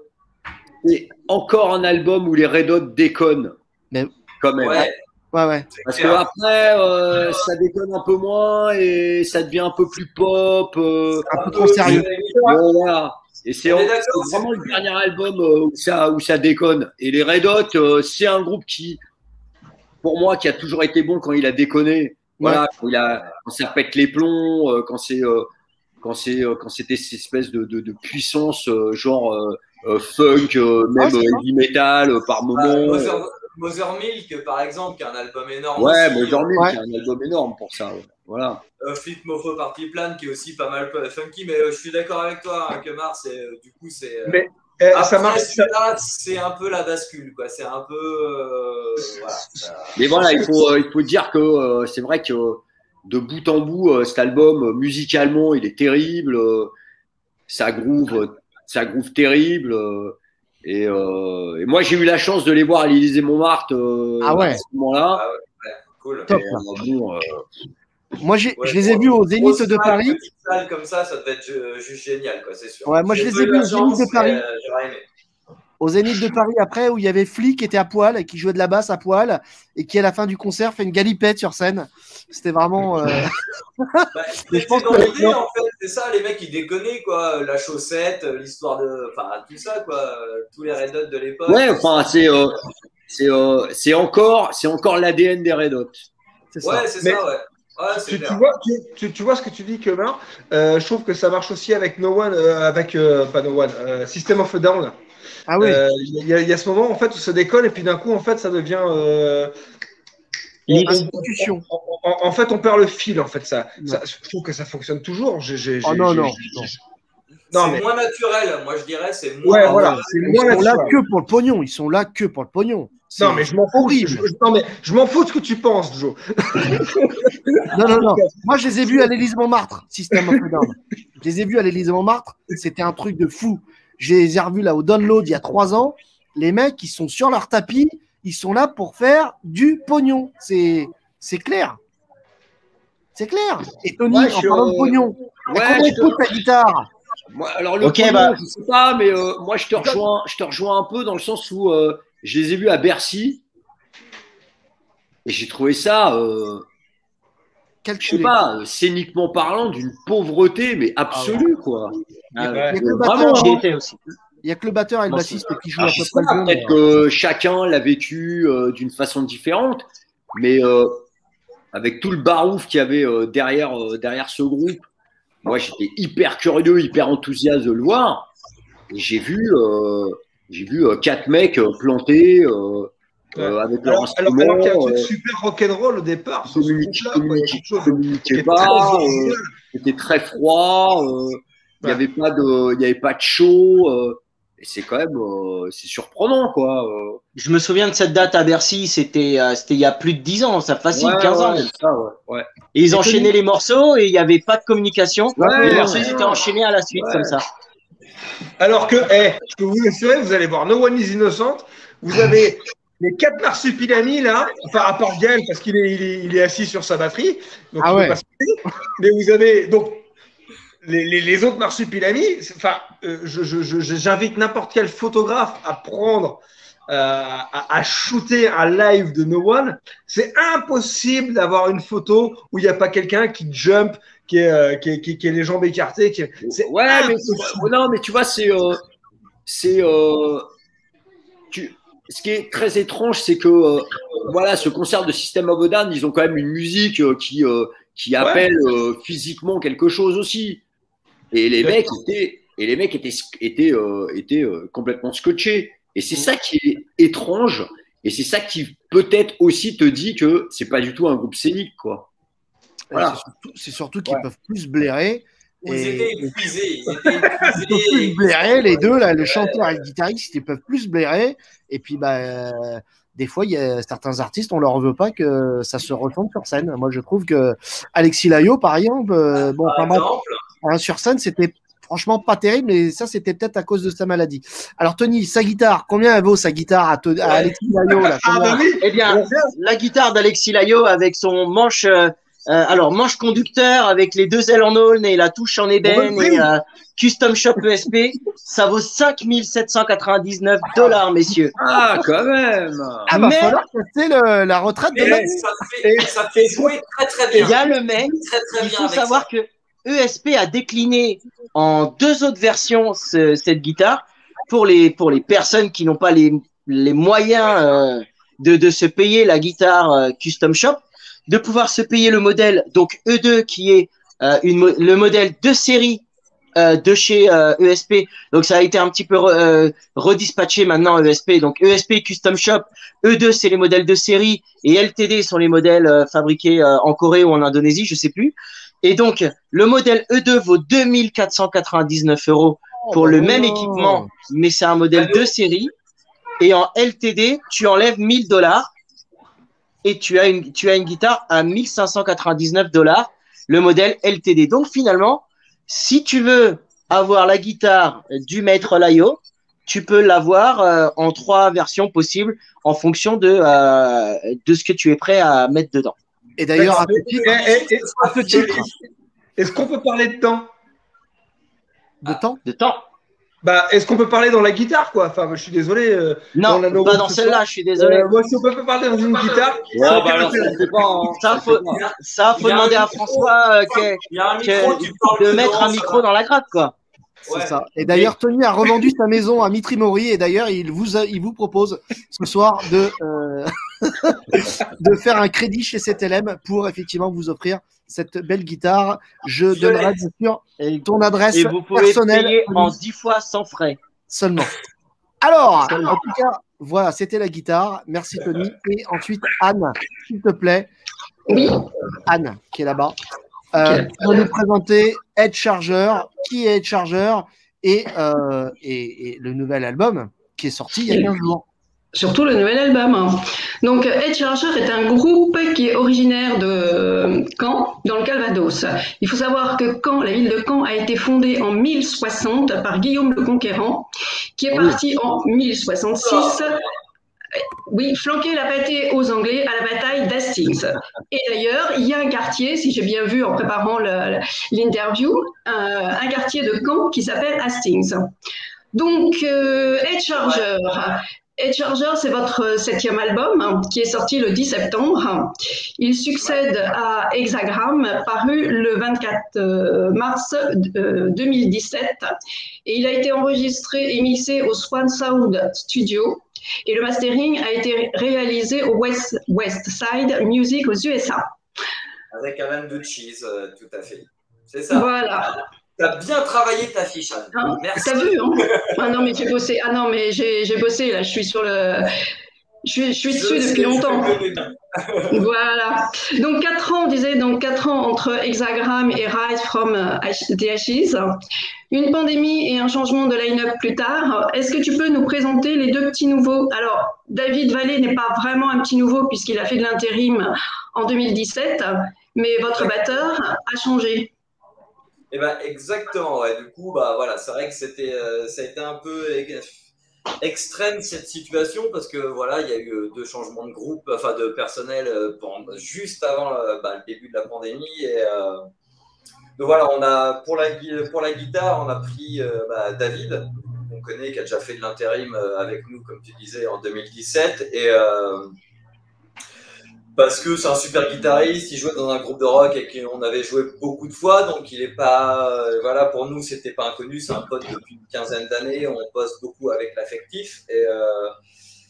c'est encore un album où les Red Hot déconnent. Mais- Quand même. Ouais, Ouais, ouais. Parce que après, euh, ça déconne un peu moins et ça devient un peu plus pop. euh, Un peu trop sérieux. voilà. Et c'est vraiment le dernier album euh, où ça, où ça déconne. Et les Red Hot, euh, c'est un groupe qui, pour moi, qui a toujours été bon quand il a déconné. Voilà, quand, il a, quand ça pète les plombs, euh, quand c'est, euh, quand c'est, euh, quand c'était cette espèce de, de, de puissance, euh, genre euh, euh, funk, euh, même euh, heavy metal euh, par Ah, moment. Mother, Mother Milk, par exemple, qui est un album énorme. ouais, genre Ouais. c'est un album énorme pour ça. ouais. Voilà. Euh, Fleet Mofo Party Plan, qui est aussi pas mal funky, mais euh, je suis d'accord avec toi, hein, que Mars, euh, du coup, c'est. euh, Mais eh, ça après, marche. celui-là, c'est un peu la bascule, quoi. C'est un peu. euh, voilà, ça- Mais voilà, il faut, euh, il faut dire que euh, c'est vrai que de bout en bout, euh, cet album, musicalement, il est terrible. euh, ça groove, ça groove terrible. Euh, et, euh, et moi, j'ai eu la chance de les voir à l'Élysée Montmartre euh, Ah ouais. à ce moment-là. Cool. Top. Et, euh, bon, euh, Moi, j'ai- Ouais, je les ai vus au Zénith de Paris. salle comme ça, ça devait être ju- juste génial, quoi, c'est sûr. Ouais, moi, je les ai vus au Zénith de Paris. Au Zénith de Paris, après, où il y avait Flick qui était à poil et qui jouait de la basse à poil et qui, à la fin du concert, fait une galipette sur scène. C'était vraiment. euh, Bah, Mais je c'est pense dans que- l'idée, en fait, c'est ça, les mecs, ils déconnaient, quoi. La chaussette, euh, l'histoire de. Enfin, tout ça, quoi. euh, Tous les Red Hot de l'époque. Ouais, enfin, c'est euh, c'est euh, c'est encore, c'est encore l'ADN des Red Hot. c'est ça. Ouais, c'est Mais- ça, ouais. Ouais, c'est Tu, clair. tu vois, tu, tu- tu vois ce que tu dis, Kevin euh, Je trouve que ça marche aussi avec No One, euh, avec euh, pas No One, euh, System of a Down. Ah oui. Euh, Il y, a- il y a ce moment en fait où ça décolle et puis d'un coup en fait ça devient. euh, on- on- Institution. En, en- en fait, on perd le fil en fait. Ça, ça- je trouve que ça fonctionne toujours. Oh non, non, non. Non, c'est mais- moins naturel, moi je dirais, c'est moins. Ouais, voilà, Ils moins sont là naturel. que pour le pognon. Ils sont là que pour le pognon. Non, mais je m'en fous. horrible. Je, je- non, mais je m'en fous de ce que tu penses, Joe. Non, non, non. Moi, je les ai vus à l'Élysée Montmartre, System of a Down. Je les ai vus à l'Élysée Montmartre. C'était un truc de fou. Je les ai revus là au download il y a trois ans. Les mecs, ils sont sur leur tapis. Ils sont là pour faire du pognon. C'est, c'est clair. C'est clair. Et Tony, Ouais, en de pognon, Ouais, combien te- ta guitare? Moi, alors le pognon, bah. je sais pas, mais euh, moi je te rejoins, je te rejoins un peu dans le sens où euh, je les ai vus à Bercy et j'ai trouvé ça, euh, je sais Calculé. pas, euh, scéniquement parlant, d'une pauvreté mais absolue quoi. Ah ouais. Il y a que le Vraiment, batteur, J'y étais aussi. il y a que le batteur et le bassiste qui jouent Ah, à peu sais près le peut-être mais- que chacun l'a vécu euh, d'une façon différente, mais euh, avec tout le barouf qu'il y avait euh, derrière, euh, derrière ce groupe, moi j'étais hyper curieux, hyper enthousiaste de le voir. Et j'ai vu, euh, j'ai vu euh, quatre mecs euh, plantés euh, avec Alors, alors, alors qu'il y a un truc euh, super rock'n'roll au départ. communiquaient est pas, très euh, c'était très froid, euh, il n'y Ouais. avait pas de, il y avait pas de chaud. euh, et c'est quand même, euh, c'est surprenant quoi. euh. Je me souviens de cette date à Bercy, c'était euh, c'était il y a plus de 10 ans, ça facile Ouais, 15 ans. ouais, c'est ça, ouais, ouais. Et ils enchaînaient les morceaux et il n'y avait pas de communication. Ouais, les morceaux étaient enchaînés à la suite Ouais. comme ça. Alors que, eh, je peux vous assurer, vous allez voir No One is Innocent. Vous avez les quatre marsupilami là, enfin à part Gaël parce qu'il est, il est, il est assis sur sa batterie. Donc Ah ouais. Mais vous avez donc les, les, les autres marsupilami. c'est- Enfin, euh, je- je- je- je- j'invite n'importe quel photographe à prendre. euh, à, à shooter un live de No One, c'est impossible d'avoir une photo où il n'y a pas quelqu'un qui jump, qui est, euh, qui, est, qui est- qui est les jambes écartées. Qui est- c'est Ouais, mais impossible. non, mais tu vois, c'est, euh, c'est, euh, tu, ce qui est très étrange, c'est que, euh, voilà, ce concert de System of a Down, ils ont quand même une musique euh, qui, euh, qui appelle euh, physiquement quelque chose aussi. Et les mecs étaient, et les mecs étaient, étaient, euh, étaient euh, complètement scotchés. Et c'est ça qui est étrange. Et c'est ça qui peut-être aussi te dit que c'est pas du tout un groupe scénique, quoi. Voilà. C'est surtout, qu'ils Ouais. peuvent plus blairer. Ils Et- étaient épuisés. Ils étaient Ils peuvent plus épuisés. se blairer, les deux, là, le chanteur et le guitariste, ils peuvent plus se blairer. Et puis, bah, euh, des fois, il y a certains artistes, on leur veut pas que ça se ressente sur scène. Moi, je trouve que Alexis Layo, par exemple, euh, bon, Par exemple, hein, sur scène, c'était franchement pas terrible, mais ça, c'était peut-être à cause de sa maladie. Alors, Tony, sa guitare, combien elle vaut sa guitare à, To- à Alexis Layo là, Ah, bah oui, Eh bien, la guitare d'Alexis Layo avec son manche, euh, euh, alors manche conducteur avec les deux ailes en aulne et la touche en ébène et euh, custom shop ESP, ça vaut 5799 dollars, messieurs. Ah, quand même! Ah, Mais- falloir passer le- la retraite de Manu. ça fait, ça fait jouer très très Il y bien. a le Très très il bien faut savoir que ESP a décliné en deux autres versions ce- cette guitare pour les, pour les personnes qui n'ont pas les, les moyens euh, de, de se payer la guitare euh, Custom Shop, de pouvoir se payer le modèle, donc E2 qui est euh, une, le modèle de série euh, de chez euh, ESP. Donc ça a été un petit peu re- euh, redispatché maintenant ESP. Donc ESP Custom Shop, E2 c'est les modèles de série et LTD sont les modèles euh, fabriqués euh, en Corée ou en Indonésie, je sais plus. Et donc le modèle E2 vaut 2499 euros pour le même équipement, mais c'est un modèle de série. Et en LTD, tu enlèves 1000 dollars et tu as une, tu as une guitare à 1599 dollars, le modèle LTD. Donc finalement, si tu veux avoir la guitare du maître Layo, tu peux l'avoir euh, en trois versions possibles en fonction de, euh, de ce que tu es prêt à mettre dedans. Et d'ailleurs, à ce titre Est-ce qu'on peut parler de temps? De temps, De temps. Bah, est-ce qu'on peut parler dans la guitare, quoi? Enfin, je suis désolé. euh, Non, Dans pas dans ce celle-là, je suis désolé. euh, moi, si on peut pas parler dans une guitare, Ouais, bah alors, ça hein. Ça, faut, ça, faut demander à. François euh, micro, de mettre un micro dans la gratte, quoi. c'est Ouais. ça. Et d'ailleurs, Tony a revendu sa maison à Mitri Mori et d'ailleurs, il vous, a- il vous propose ce soir de, euh, de faire un crédit chez CTLM pour effectivement vous offrir cette belle guitare. Je donnerai bien sûr Et, ton adresse et vous pouvez personnelle payer en 10 fois sans frais. seulement. Alors, en tout cas, voilà, c'était la guitare. Merci Tony. Et ensuite, Anne, s'il te plaît. Oui. Anne, qui est là-bas. Euh, nous présenter Edge Charger, qui est Edge Charger? Et, euh, et, et le nouvel album qui est sorti il y a 15 jours. Surtout le nouvel album. hein. Donc, Head Charger est un groupe qui est originaire de Caen, dans le Calvados. Il faut savoir que Caen, la ville de Caen, a été fondée en 1060 par Guillaume le Conquérant, qui est Ah parti en 1066. Oui, flanquer la pâtée aux Anglais à la bataille d'Hastings. Et d'ailleurs, il y a un quartier, si j'ai bien vu en préparant l'interview, un, un quartier de Caen qui s'appelle Hastings. Donc, euh, Head Charger. Head Charger, c'est votre septième album hein, qui est sorti le 10 septembre. Il succède à Hexagram, paru le 24 euh, mars euh, 2017. Et il a été enregistré et mixé au Swan Sound Studio. Et le mastering a été réalisé au West, West Side Music aux USA. Avec de cheese, euh, tout à fait. C'est ça. Voilà. T'as bien travaillé ta fiche, Anne. Hein, Merci. T'as vu, hein Ah non, mais j'ai bossé. Ah non, mais j'ai bossé, là. Je suis sur le. Je suis, je suis dessus depuis longtemps. Voilà. Donc, quatre ans, on disait, donc quatre ans entre Hexagram et Rise from euh, the Ashes. Une pandémie et un changement de line-up plus tard. Est-ce que tu peux nous présenter les deux petits nouveaux? Alors, David Vallée n'est pas vraiment un petit nouveau puisqu'il a fait de l'intérim en 2017, mais votre batteur a changé. Eh ben exactement. Ouais. Du coup, bah voilà, c'est vrai que c'était, euh, ça a été un peu ex- extrême cette situation parce que voilà, il y a eu euh, deux changements de groupe, enfin de personnel euh, juste avant bah, le début de la pandémie et donc voilà, on a pour la pour la guitare, on a pris bah, David, qu'on connaît, qui a déjà fait de l'intérim avec nous, comme tu disais, en 2017 et parce que c'est un super guitariste, il jouait dans un groupe de rock et qu'on avait joué beaucoup de fois, donc il est pas, euh, voilà, pour nous c'était pas inconnu, c'est un pote depuis une quinzaine d'années, on bosse beaucoup avec l'affectif et euh,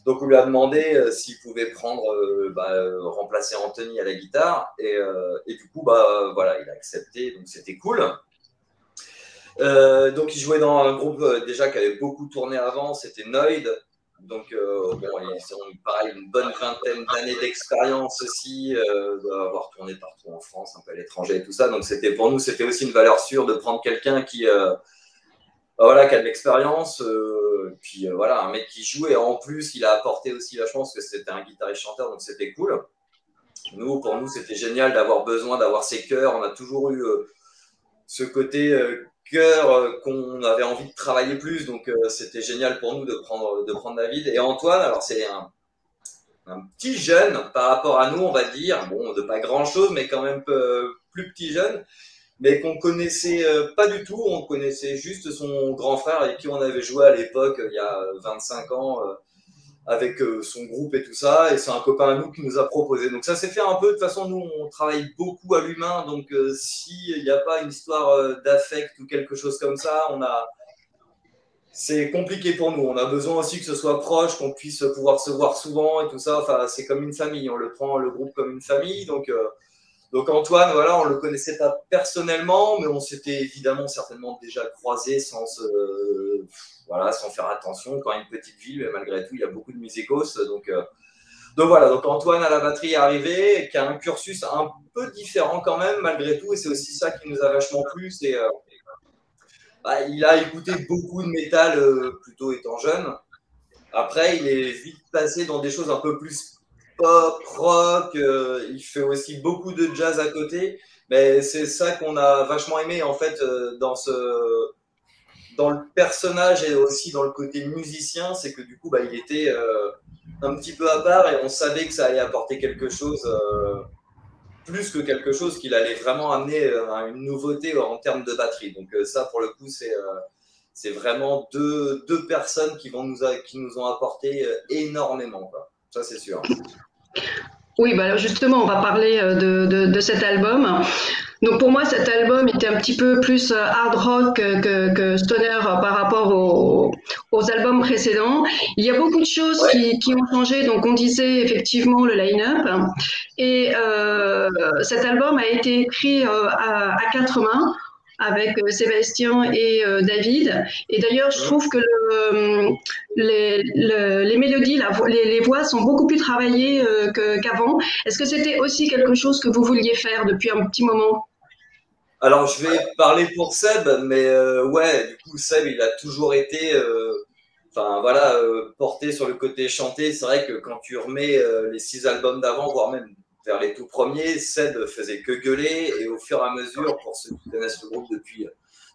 donc on lui a demandé euh, s'il pouvait prendre, bah, remplacer Anthony à la guitare et, du coup bah voilà, il a accepté, donc c'était cool. Donc il jouait dans un groupe déjà qui avait beaucoup tourné avant, c'était Noid. Donc euh, bon, ils ont pareil une bonne vingtaine d'années d'expérience aussi, euh, d'avoir tourné partout en France, un peu à l'étranger et tout ça. Donc c'était pour nous c'était aussi une valeur sûre de prendre quelqu'un qui euh, bah, voilà qui a de l'expérience, puis voilà un mec qui joue et en plus il a apporté aussi vachement parce que c'était un guitariste chanteur donc c'était cool. Nous pour nous c'était génial d'avoir besoin d'avoir ses chœurs. On a toujours eu ce côté cœur euh, qu'on avait envie de travailler plus. Donc euh, c'était génial pour nous de prendre, de David. Et Antoine, alors c'est un, un petit jeune par rapport à nous, on va dire. Bon, de pas grand chose, mais quand même peu- plus petit jeune. Mais qu'on connaissait euh, pas du tout. On connaissait juste son grand frère avec qui on avait joué à l'époque, il y a 25 ans. Avec euh, son groupe et tout ça, et c'est un copain à nous qui nous a proposé. Donc ça s'est fait un peu, de toute façon, nous, on travaille beaucoup à l'humain, donc euh, s'il n'y a pas une histoire euh, d'affect ou quelque chose comme ça, on a... C'est compliqué pour nous. On a besoin aussi que ce soit proche, qu'on puisse pouvoir se voir souvent et tout ça. Enfin, c'est comme une famille. On le prend le groupe comme une famille. Donc, euh, donc Antoine, voilà, on le connaissait pas personnellement, mais on s'était évidemment certainement déjà croisé sans voilà, sans faire attention. Quand une petite ville, mais malgré tout, il y a beaucoup de musicos. Donc, euh, donc voilà, donc Antoine à la batterie est arrivé, qui a un cursus un peu différent quand même, malgré tout, et c'est aussi ça qui nous a vachement plu. C'est, euh, bah, il a écouté beaucoup de métal euh, plutôt étant jeune. Après, il est vite passé dans des choses un peu plus pop, rock. euh, il fait aussi beaucoup de jazz à côté. Mais c'est ça qu'on a vachement aimé en fait euh, dans ce dans le personnage et aussi dans le côté musicien, c'est que du coup, bah, il était euh, un petit peu à part et on savait que ça allait apporter quelque chose plus que quelque chose qu'il allait vraiment amener une nouveauté en termes de batterie. Donc ça, pour le coup, c'est c'est vraiment deux, deux personnes qui, vont nous qui nous ont apporté énormément. Ça, c'est sûr. Oui, bah justement, on va parler de, de, de, cet album. Donc pour moi, cet album était un petit peu plus hard rock que, que stoner par rapport aux, aux, albums précédents. Il y a beaucoup de choses qui, qui, ont changé. Donc on disait effectivement le line-up. Et euh, cet album a été écrit euh, à, à quatre mains avec euh, Sébastien et euh, David. Et d'ailleurs, je trouve que le, les, les, mélodies, la, les, les, voix sont beaucoup plus travaillées euh, qu'avant. Est-ce que c'était aussi quelque chose que vous vouliez faire depuis un petit moment? Alors, je vais parler pour Seb, mais euh, ouais, du coup, Seb, il a toujours été, euh, enfin voilà, porté sur le côté chanté. C'est vrai que quand tu remets les six albums d'avant, voire même les tout premiers, Seb faisait que gueuler et au fur et à mesure, pour ceux qui connaissent le groupe depuis,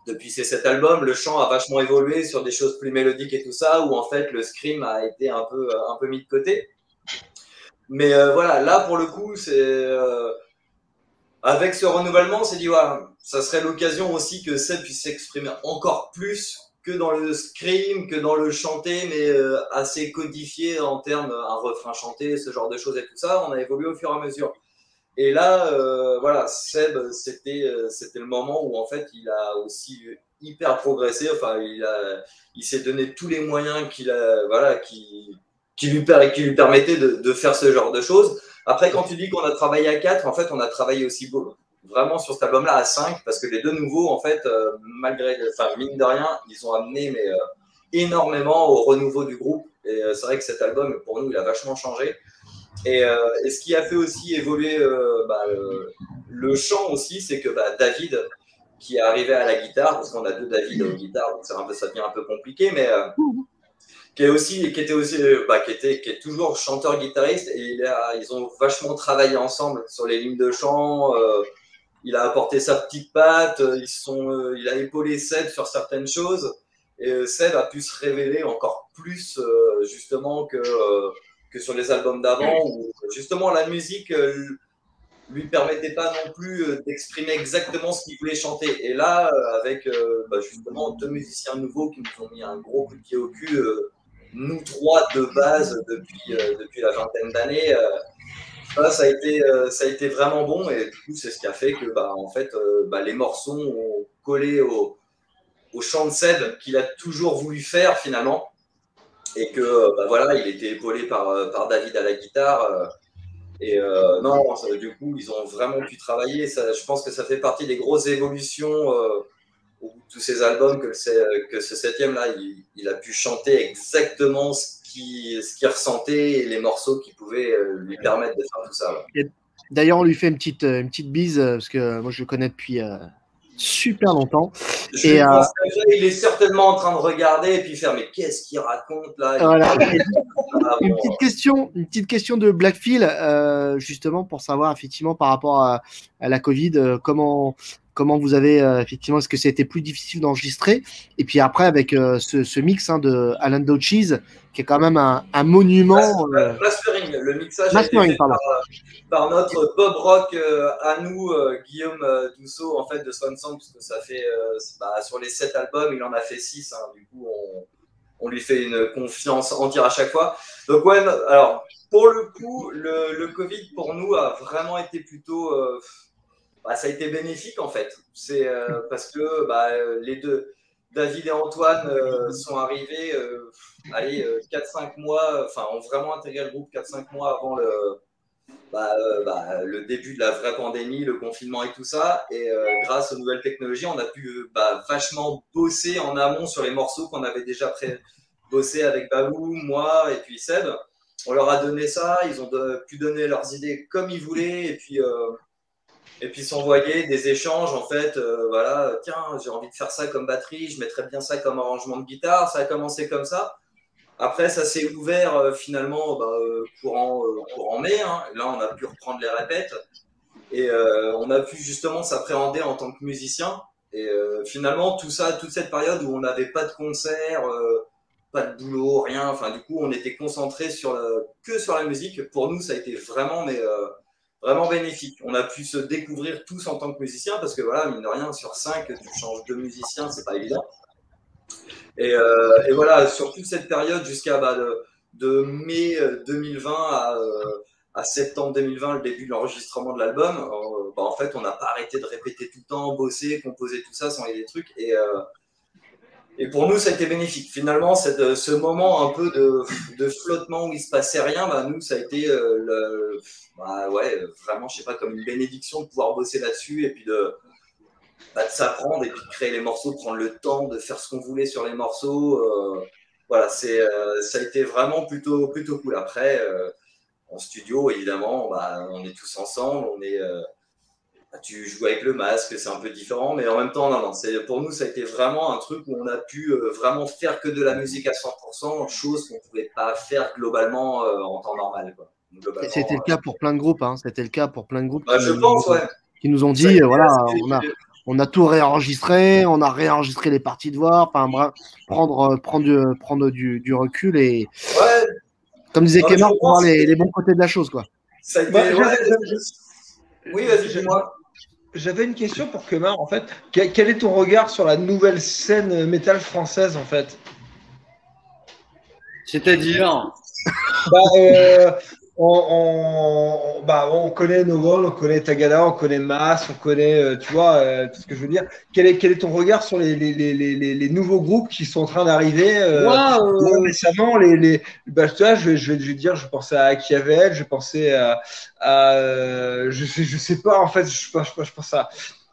depuis ces sept albums, le chant a vachement évolué sur des choses plus mélodiques et tout ça, où en fait le scream a été un peu, un peu mis de côté. Mais euh, voilà, là pour le coup, c'est euh, avec ce renouvellement, on s'est dit voilà, ça serait l'occasion aussi que Seb puisse s'exprimer encore plus que dans le scream, que dans le chanté, mais euh, assez codifié en termes un refrain chanté, ce genre de choses et tout ça. On a évolué au fur et à mesure. Et là, euh, voilà, Seb, c'était euh, c'était le moment où en fait il a aussi hyper progressé. Enfin, il a il s'est donné tous les moyens qu'il a, voilà, qui lui, qui lui permettaient de, de faire ce genre de choses. Après, quand tu dis qu'on a travaillé à quatre, en fait, on a travaillé aussi beau, vraiment sur cet album-là à 5 parce que les deux nouveaux, en fait, euh, malgré, enfin, mine de rien, ils ont amené mais, euh, énormément au renouveau du groupe. Et euh, c'est vrai que cet album, pour nous, il a vachement changé. Et, et ce qui a fait aussi évoluer bah, le chant aussi, c'est que bah, David, qui est arrivé à la guitare, parce qu'on a deux David aux guitares, donc un peu, ça devient un peu compliqué, mais qui est aussi, qui était aussi, bah, qui était, qui est toujours chanteur guitariste, et ils ont vachement travaillé ensemble sur les lignes de chant. Euh, il a apporté sa petite patte, euh, ils sont, euh, il a épaulé Seb sur certaines choses, et euh, Seb a pu se révéler encore plus justement que, que sur les albums d'avant, où justement la musique lui permettait pas non plus d'exprimer exactement ce qu'il voulait chanter. Et là, avec bah, justement deux musiciens nouveaux qui nous ont mis un gros coup de pied au cul, nous trois de base depuis, depuis la vingtaine d'années, ça a été, euh, ça a été vraiment bon et du coup, c'est ce qui a fait que, bah, en fait, euh, bah, les morceaux ont collé au, au chant de Seb qu'il a toujours voulu faire finalement et que, bah, voilà, il était épaulé par, euh, par David à la guitare. et non, du coup, ils ont vraiment pu travailler. Ça, je pense que ça fait partie des grosses évolutions de tous ces albums que, que ce septième là, il, il, a pu chanter exactement ce ce qu'il ressentait et les morceaux qui pouvaient euh, lui permettre de faire tout ça. D'ailleurs, on lui fait une petite, une petite bise euh, parce que moi je le connais depuis euh, super longtemps. et, il est certainement en train de regarder et puis faire mais qu'est-ce qu'il raconte là? Une, petite question, une petite question de Blackfield justement pour savoir effectivement par rapport à, à la Covid comment comment vous avez effectivement est-ce que c'était plus difficile d'enregistrer? Et puis après avec ce, ce, mix hein, de Alan Cheese qui est quand même un, un monument. Euh... le mixage a été fait par, par, notre Bob Rock euh, à nous, euh, Guillaume euh, Dousseau, en fait, de Swanson, parce que ça fait, bah, sur les sept albums, il en a fait six, hein, du coup, on, on, lui fait une confiance entière à chaque fois. Donc, ouais, alors, pour le coup, le, le Covid, pour nous, a vraiment été plutôt. Bah, ça a été bénéfique, en fait. C'est parce que bah, les deux David et Antoine euh, sont arrivés, euh, allez, 4-5 euh, mois, enfin, ont vraiment intégré le groupe 4-5 mois avant le, bah, bah, le début de la vraie pandémie, le confinement et tout ça. Et grâce aux nouvelles technologies, on a pu bah, vachement bosser en amont sur les morceaux qu'on avait déjà pré bossé avec Babou, moi et puis Seb. On leur a donné ça, ils ont pu donner leurs idées comme ils voulaient. Et puis, et puis s'envoyer des échanges en fait euh, voilà tiens j'ai envie de faire ça comme batterie je mettrais bien ça comme arrangement de guitare ça a commencé comme ça. Après ça s'est ouvert euh, finalement bah, euh, courant courant mai hein. là on a pu reprendre les répètes. Et on a pu justement s'appréhender en tant que musicien. Et finalement tout ça toute cette période où on n'avait pas de concert pas de boulot rien enfin du coup on était concentré sur que sur la musique. Pour nous ça a été vraiment mais vraiment bénéfique. On a pu se découvrir tous en tant que musiciens parce que voilà, mine de rien, sur 5, tu changes de musicien, c'est pas évident. Et, euh, et, voilà, sur toute cette période jusqu'à bah, de, de, mai 2020 à, euh, à, septembre 2020, le début de l'enregistrement de l'album, euh, bah, en fait, on n'a pas arrêté de répéter tout le temps, bosser, composer tout ça, sans des trucs. Et, euh, et pour nous, ça a été bénéfique. Finalement, cette, ce moment un peu de, flottement où il se passait rien, bah, nous, ça a été le, bah, ouais, vraiment, je sais pas, comme une bénédiction de pouvoir bosser là-dessus et puis de, bah, s'apprendre et puis de créer les morceaux, prendre le temps de faire ce qu'on voulait sur les morceaux. Euh, voilà, euh, ça a été vraiment plutôt, plutôt cool. Après, euh, en studio, évidemment, on est tous ensemble, on est, tu joues avec le masque, c'est un peu différent, mais en même temps, non, non, c'est, pour nous, ça a été vraiment un truc où on a pu vraiment faire que de la musique à 100%, chose qu'on ne pouvait pas faire globalement en temps normal. Quoi. C'était le cas pour plein de groupes, hein. c'était le cas pour plein de groupes. Bah, je pense, ouais. Qui nous ont dit, voilà, on a, on a tout réenregistré, on a réenregistré les parties de voix, enfin prendre, prendre, du, prendre du, du recul et, ouais. comme disait Kémar, pour voir les, les, bons côtés de la chose. Quoi. Ça a été, ouais, oui, vas-y, dis-moi. J'avais une question pour Kemar, en fait. Quel est ton regard sur la nouvelle scène métal française, en fait? C'est-à-dire? Bah, euh, on, on, bah, on connaît Nogol, on connaît Tagada, on connaît Mas, on connaît, euh, tu vois, euh, tout ce que je veux dire. Quel est, quel est ton regard sur les, les, les, les, les nouveaux groupes qui sont en train d'arriver euh, wow. récemment les, les, bah, tu vois, je, je, je vais dire, je pensais à Akiavel, je pensais à, à je, sais, je sais pas, en fait, je, je, je pense à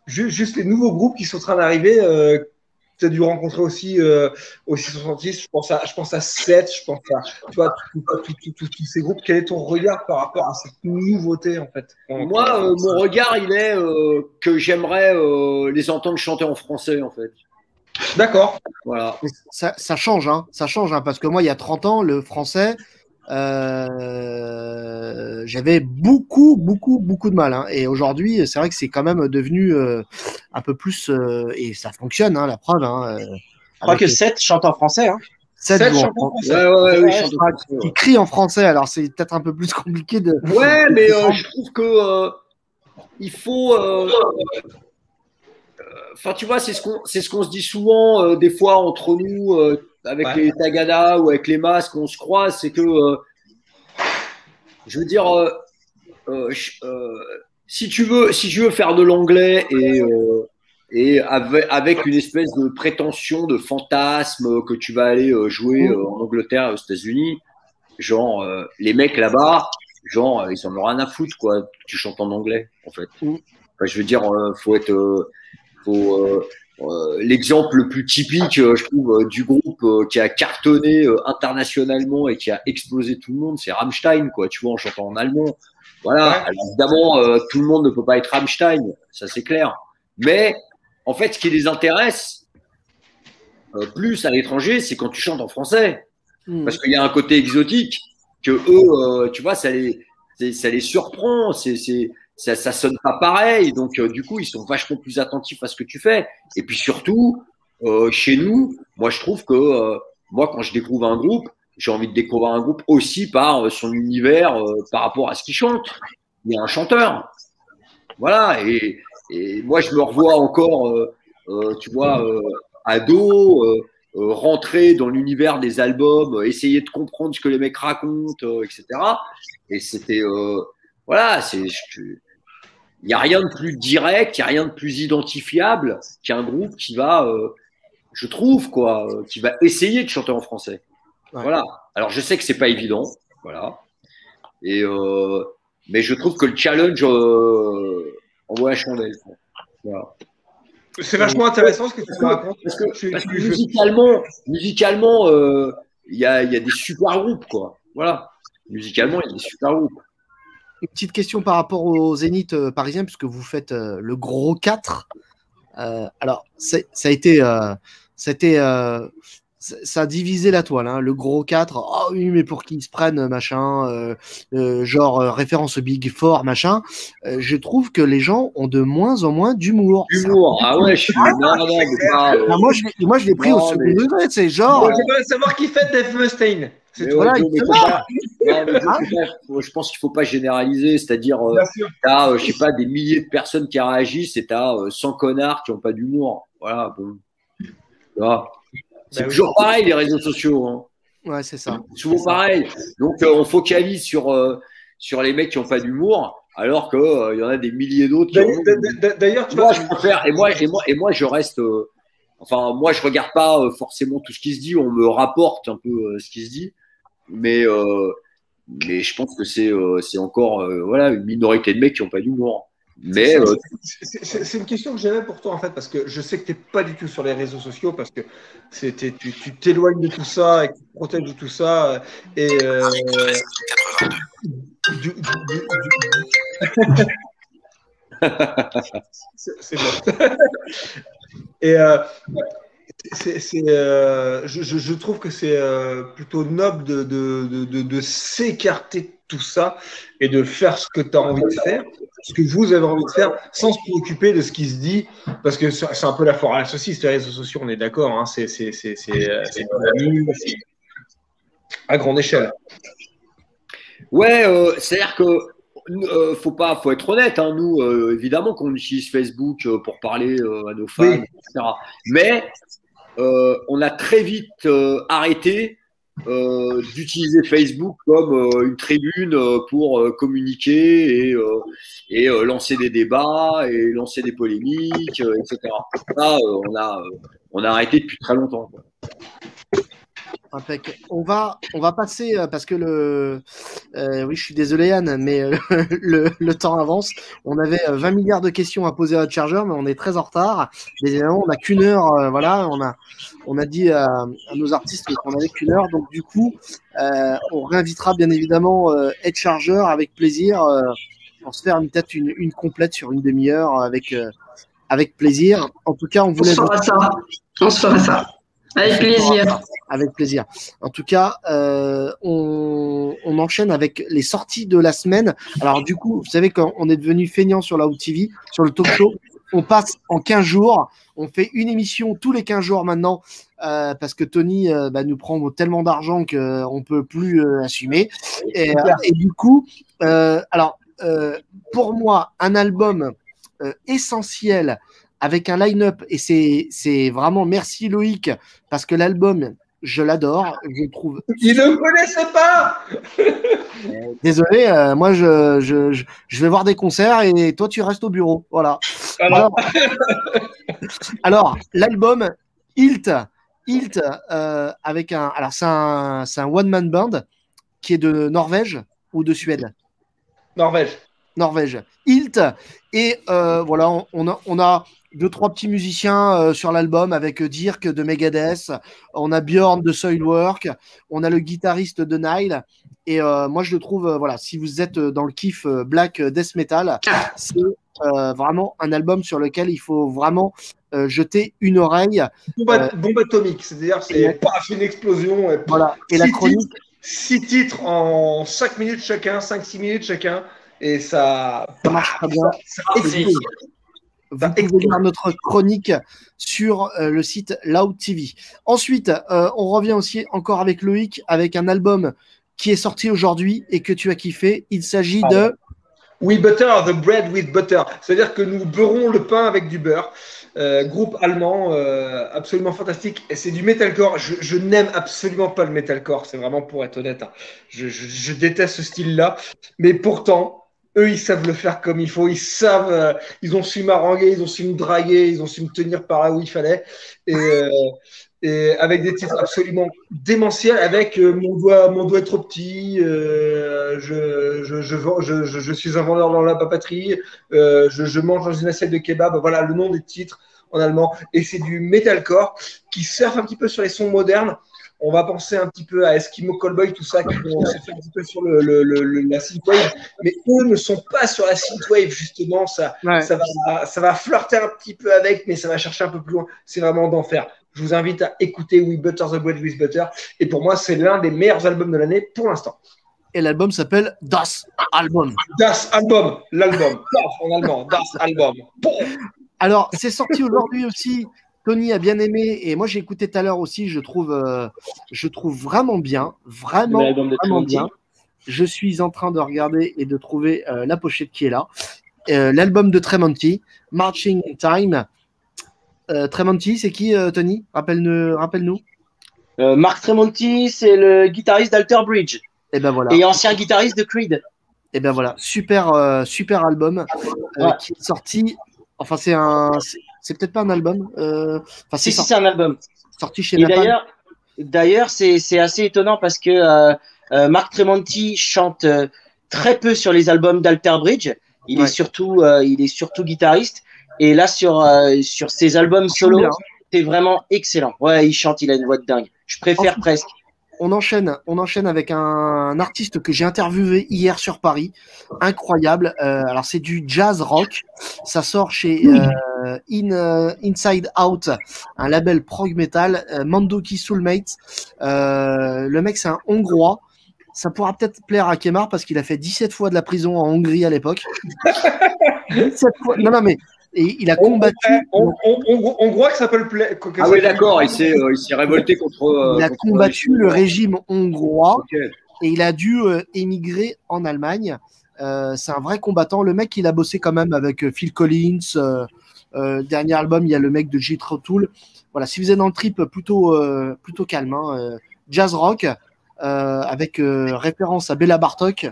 juste, juste les nouveaux groupes qui sont en train d'arriver. Euh, tu as dû rencontrer aussi euh, au 666, je pense à je pense à 7, je pense à tu vois tous ces groupes. Quel est ton regard par rapport à cette nouveauté en fait? Moi, euh, mon regard, il est euh, que j'aimerais euh, les entendre chanter en français en fait. D'accord. Voilà. Ça, ça, change, hein. Ça change, hein, parce que moi, il y a 30 ans, le français, euh, j'avais beaucoup, beaucoup, beaucoup de mal. Hein. Et aujourd'hui, c'est vrai que c'est quand même devenu euh, un peu plus, euh, et ça fonctionne, hein, la preuve. Hein, je crois que 7 chantent en français. Hein. 7 chante en français. Ouais, ouais, ouais, ouais, qui crie en français, alors c'est peut-être un peu plus compliqué de. Ouais, mais je trouve que il faut. Enfin, tu vois, c'est ce qu'on ce qu'on se dit souvent, des fois, entre nous avec ouais. les tagada ou avec les masques, on se croise, c'est que, euh, je veux dire, euh, euh, si tu veux, si tu veux faire de l'anglais et et avec, avec, une espèce de prétention, de fantasme que tu vas aller jouer en Angleterre, aux États-Unis, genre les mecs là-bas, genre ils en ont rien à foutre quoi. Tu chantes en anglais en fait. Enfin, je veux dire, faut être, faut euh, l'exemple le plus typique, euh, je trouve, euh, du groupe qui a cartonné internationalement et qui a explosé tout le monde, c'est Rammstein, quoi. Tu vois, en chantant en allemand. Voilà. Ouais. Alors, évidemment, tout le monde ne peut pas être Rammstein, ça c'est clair. Mais en fait, ce qui les intéresse plus à l'étranger, c'est quand tu chantes en français, mmh. parce qu'il y a un côté exotique que eux, tu vois, ça les, ça les surprend. C'est ça, ça sonne pas pareil. Donc, euh, du coup, ils sont vachement plus attentifs à ce que tu fais. Et puis surtout, euh, chez nous, moi, je trouve que euh, moi, quand je découvre un groupe, j'ai envie de découvrir un groupe aussi par son univers, par rapport à ce qu'il chante. Il y a un chanteur. Voilà. Et, et moi, je me revois encore, tu vois, ado. rentrer dans l'univers des albums, essayer de comprendre ce que les mecs racontent, etc. Et c'était, voilà, c'est, il n'y a rien de plus direct, il n'y a rien de plus identifiable qu'un groupe qui va, euh, je trouve, quoi, euh, qui va essayer de chanter en français. Ouais. Voilà. Alors, je sais que c'est pas évident. Voilà. Et, euh, mais je trouve que le challenge euh, envoie la chandelle. Voilà. C'est vachement intéressant ce que tu racontes. Parce que, parce que musicalement, musicalement, euh, il y, a, y a des super groupes, quoi. Voilà. Musicalement, il y a des super groupes une petite question par rapport au Zénith euh, parisien, puisque vous faites euh, le gros 4. Euh, alors, ça a été. C'était. ça a divisé la toile, hein, le gros 4. Oh oui, mais pour qu'ils se prennent, machin, genre référence Big Four, machin. je trouve que les gens ont de moins en moins d'humour. Humour, ah ouais, je suis. Ah, non, non, moi, je, moi, je l'ai pris non, au second mais... degré, c'est genre. Je veux savoir qui fait Dave Mustaine. C'est ouais, je pense qu'il faut pas généraliser, c'est-à-dire, euh, sûr. t'as, euh, je sais pas, des milliers de personnes qui réagissent et t'as euh, 100 connards qui ont pas d'humour. Voilà, bon. Tu. C'est Bah oui. toujours pareil, les réseaux sociaux. Hein. Ouais, c'est ça. C'est souvent pareil. Donc, euh, on focalise sur, euh, sur les mecs qui ont pas d'humour, alors qu'il y en a des milliers d'autres qui en ont. D'ailleurs- d'a- D'ailleurs, tu Moi, vois, je préfère, et moi, et moi, et moi, je reste. euh, enfin, moi, je regarde pas euh, forcément tout ce qui se dit. On me rapporte un peu euh, ce qui se dit, mais euh, mais je pense que c'est euh, encore euh, voilà une minorité de mecs qui ont pas d'humour. Mais euh, C'est- une question que j'avais pour toi en fait, parce que je sais que tu n'es pas du tout sur les réseaux sociaux, parce que c'était- tu t'éloignes de tout ça et que tu te protèges de tout ça. euh, Et, euh, du- du- du- du- C'est c'est bon. Et euh, euh, je, trouve que c'est euh, plutôt noble de, de, de, de- de s'écarter de tout ça et de faire ce que tu as envie de faire, ce que vous avez envie de faire, sans se préoccuper de ce qui se dit, parce que c'est un peu la foire à la saucisse, les réseaux sociaux, on est d'accord, hein, c'est euh, à grande échelle. ouais, euh, c'est-à-dire que euh, faut pas, faut être honnête. Hein, nous, euh, évidemment, qu'on utilise Facebook euh, pour parler à nos fans, Oui. etc. Mais euh, on a très vite euh, arrêté euh, d'utiliser Facebook comme une tribune pour communiquer et, lancer des débats et lancer des polémiques, etc. Ça, on a on arrêté depuis très longtemps. Impec. On va, on va passer euh, parce que le, euh, oui, je suis désolé Anne, mais euh, le, le temps avance. On avait euh, 20 milliards de questions à poser à notre chargeur, mais on est très en retard. Mais on n'a qu'une heure. euh, voilà, on a, on a dit à, à nos artistes qu'on avait qu'une heure. Donc du coup, on réinvitera bien évidemment Ed Chargeur avec plaisir pour se faire une- peut-être une, une complète sur une demi-heure avec, avec plaisir. En tout cas, on On voulait. se fera ça. On se fera ça. Avec plaisir. Avec plaisir. En tout cas, euh, on, on enchaîne avec les sorties de la semaine. Alors du coup, vous savez quand on est devenu feignant sur la Out TV, sur le talk show, on passe en 15 jours. On fait une émission tous les 15 jours maintenant euh, parce que Tony euh, bah, nous prend tellement d'argent qu'on ne peut plus euh, assumer. Et, et du coup, euh, alors euh, pour moi, un album euh, essentiel avec un line-up et c'est vraiment merci Loïc parce que l'album je l'adore, je trouve. Il ne connaissait pas Désolé, euh, moi je, je, je, je vais voir des concerts et toi tu restes au bureau. Voilà. Alors, l'album Hilt, Hilt euh, avec un. Alors c'est un, un one-man band qui est de Norvège ou de Suède? Norvège. Norvège. Hilt. Et euh, voilà, on, on a, on a deux, trois petits musiciens euh, sur l'album avec Dirk de Megadeth. On a Bjorn de Soilwork. On a le guitariste de Nile. Et euh, moi, je le trouve, euh, voilà, si vous êtes dans le kiff euh, black death metal, c'est euh, vraiment un album sur lequel il faut vraiment euh, jeter une oreille. Bombe, at- bombe atomique, c'est-à-dire c'est paf, une explosion. Et, Voilà. Et la chronique, Six titres en 5 minutes chacun, 5-6 minutes chacun, et ça. ça marche très bien. ça c'est- explose. Vous Ça explose. lire notre chronique sur euh, le site Loud TV. Ensuite, euh, on revient aussi encore avec Loïc avec un album qui est sorti aujourd'hui et que tu as kiffé. Il s'agit de We butter the bread with butter. C'est-à-dire que nous beurrons le pain avec du beurre. Euh, groupe allemand euh, absolument fantastique. Et c'est du metalcore. Je, je n'aime absolument pas le metalcore. C'est vraiment pour être honnête. hein. Je, je- je déteste ce style-là. Mais pourtant, eux, ils savent le faire comme il faut. Ils savent. euh, ils ont su m'haranguer, ils ont su me draguer, ils ont su me tenir par là où il fallait. Et, euh, et avec des titres absolument démentiels, avec euh, mon doigt, mon doigt est trop petit, euh, je, je, je, je, je, suis un vendeur dans la papeterie, euh, je mange dans une assiette de kebab. Voilà le nom des titres en allemand. Et c'est du metalcore qui surfe un petit peu sur les sons modernes. On va penser un petit peu à Eskimo Callboy, tout ça, qui vont se faire un petit peu sur le, le, le, le- la synthwave. Mais eux ne sont pas sur la synthwave, justement. Ça, Ouais. ça, va, ça va flirter un petit peu avec, mais ça va chercher un peu plus loin. C'est vraiment d'enfer. Je vous invite à écouter We Butter the Bread with Butter. Et pour moi, c'est l'un des meilleurs albums de l'année pour l'instant. et l'album s'appelle Das Album. Das Album, l'album. Das en allemand, Das Album. Bon. Alors, c'est sorti aujourd'hui aussi Tony a bien aimé et moi j'ai écouté tout à l'heure aussi. Je trouve, euh, je trouve vraiment bien, vraiment, vraiment bien. Je suis en train de regarder et de trouver euh, la pochette qui est là. Euh, L'album de Tremonti, Marching in Time. Tremonti, c'est qui, Tony? Rappelle-nous. Euh, Mark Tremonti, c'est le guitariste d'Alter Bridge et ben voilà. et ancien guitariste de Creed. Et ben voilà, super, super album Ouais. qui est sorti. Enfin, c'est un, c'est- peut-être pas un album. euh, Enfin, c'est Si, si, c'est un album. sorti chez Napalm. d'ailleurs, d'ailleurs, c'est c'est assez étonnant parce que euh, euh, Mark Tremonti chante très peu sur les albums d'Alter Bridge. Il Ouais. est surtout, il est surtout guitariste. Et là, sur sur ses albums solo, c'est vraiment excellent. Ouais, il chante, il a une voix de dingue. Je préfère Ensuite- presque. On enchaîne, on enchaîne avec un, un artiste que j'ai interviewé hier sur Paris, incroyable. Euh, alors c'est du jazz rock, ça sort chez euh, In, euh, Inside Out, un label prog metal, euh, Mandoki Soulmate. Euh, le mec c'est un Hongrois. Ça pourra peut-être plaire à Kemar parce qu'il a fait 17 fois de la prison en Hongrie à l'époque. 17 fois. Non, non, mais et il a combattu. On, on, on, on croit que ça peut le plaire. Ah oui, d'accord, il s'est euh, il s'est révolté contre. euh, Il a contre combattu le régime hongrois. Et il a dû euh, émigrer en Allemagne. Euh, c'est un vrai combattant. Le mec, il a bossé quand même avec euh, Phil Collins. Euh, dernier album, il y a le mec de Jethro Tull. Voilà, si vous êtes dans le trip, plutôt, euh, plutôt calme. hein, euh, jazz rock, avec référence à Bella Bartok.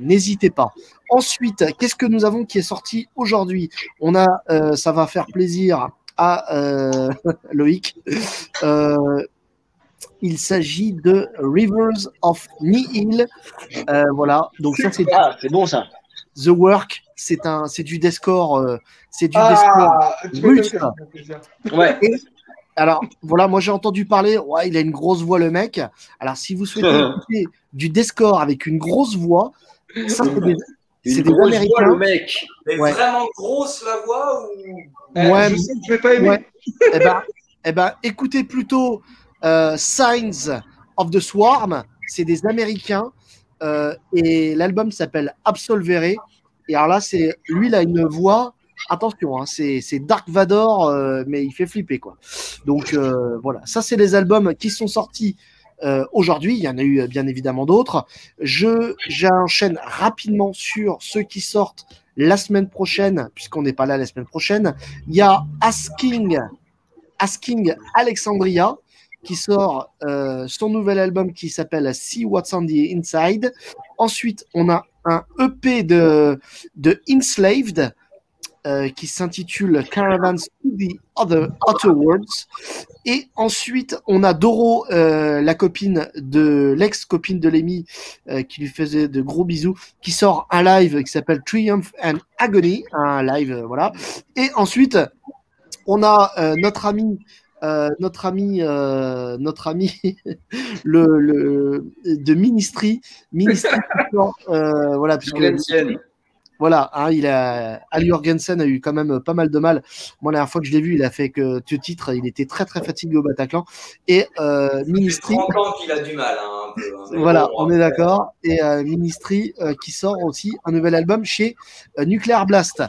N'hésitez pas. Ensuite, qu'est-ce que nous avons qui est sorti aujourd'hui? On a, ça va faire plaisir à Loïc. Il s'agit de Rivers of Nihil. Euh, voilà, donc ça c'est Ah, c'est bon ça. The Work. C'est un, c'est du deathcore, euh, c'est du. Ah, plaisir. Ouais. Alors voilà, moi j'ai entendu parler. Ouais, il a une grosse voix le mec. Alors si vous souhaitez écouter du deathcore avec une grosse voix, ça c'est des, c'est Une des grosse voix, Américains. le mec. Mais Ouais. vraiment grosse la voix ou? Eh, Ouais, je sais que je vais pas aimer. Ouais. eh ben, eh ben, écoutez plutôt euh, Signs of the Swarm. C'est des Américains euh, et l'album s'appelle Absolvere. Et alors là, c'est lui, il a une voix. Attention, hein, c'est Dark Vador, euh, mais il fait flipper quoi. Donc euh, voilà, ça c'est les albums qui sont sortis euh, aujourd'hui. Il y en a eu bien évidemment d'autres. Je j'enchaîne rapidement sur ceux qui sortent la semaine prochaine, puisqu'on n'est pas là la semaine prochaine. Il y a Asking, Asking Alexandria qui sort son nouvel album qui s'appelle See What's on the Inside. Ensuite, on a un EP de, de Enslaved euh, qui s'intitule Caravans to the Other Outer Worlds. Et ensuite, on a Doro, euh, la copine de l'ex-copine de Lémi, euh, qui lui faisait de gros bisous, qui sort un live qui s'appelle Triumph and Agony, un live, euh, voilà. Et ensuite, on a notre ami, euh, notre ami, euh, notre ami, le, le de Ministry, Ministry, euh, voilà, puisque voilà, hein, il a Ali Jorgensen a eu quand même pas mal de mal. Moi, la dernière fois que je l'ai vu, il a fait que ce titre, il était très très fatigué au Bataclan. Et euh, Ministry, 30 ans qu'il a du mal hein, un peu. hein. Voilà, bon, on est d'accord. Et euh, Ministry euh, qui sort aussi un nouvel album chez euh, Nuclear Blast.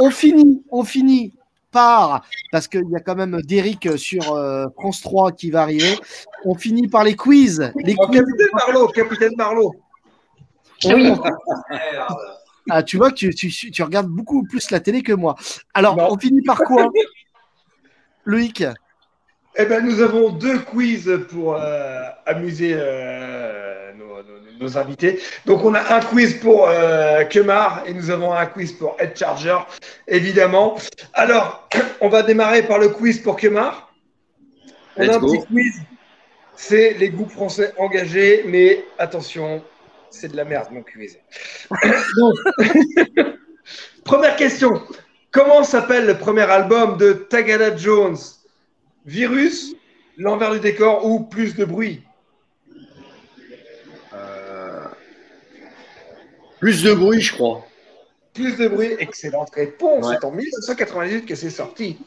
On finit, on finit par, parce qu'il y a quand même Derrick sur euh, France 3 qui va arriver. On finit par les quiz. Les Oh, quiz. capitaine Marlowe, capitaine Marlowe. Oui. Ah, tu vois que tu, tu, tu regardes beaucoup plus la télé que moi. Alors, Non. on finit par quoi Loïc? Eh ben, nous avons deux quiz pour euh, amuser euh, nos, nos- nos invités. Donc, on a un quiz pour euh, Kemar et nous avons un quiz pour Ed Charger, évidemment. Alors, on va démarrer par le quiz pour Kemar. On Let's a un go. petit quiz. C'est les groupes français engagés, mais attention, c'est de la merde, mon quiz. Donc, première question. Comment s'appelle le premier album de Tagada Jones? Virus, l'envers du décor ou plus de bruit? Plus de bruit, je crois. Plus de bruit, excellente réponse. Ouais. C'est en 1998 que c'est sorti.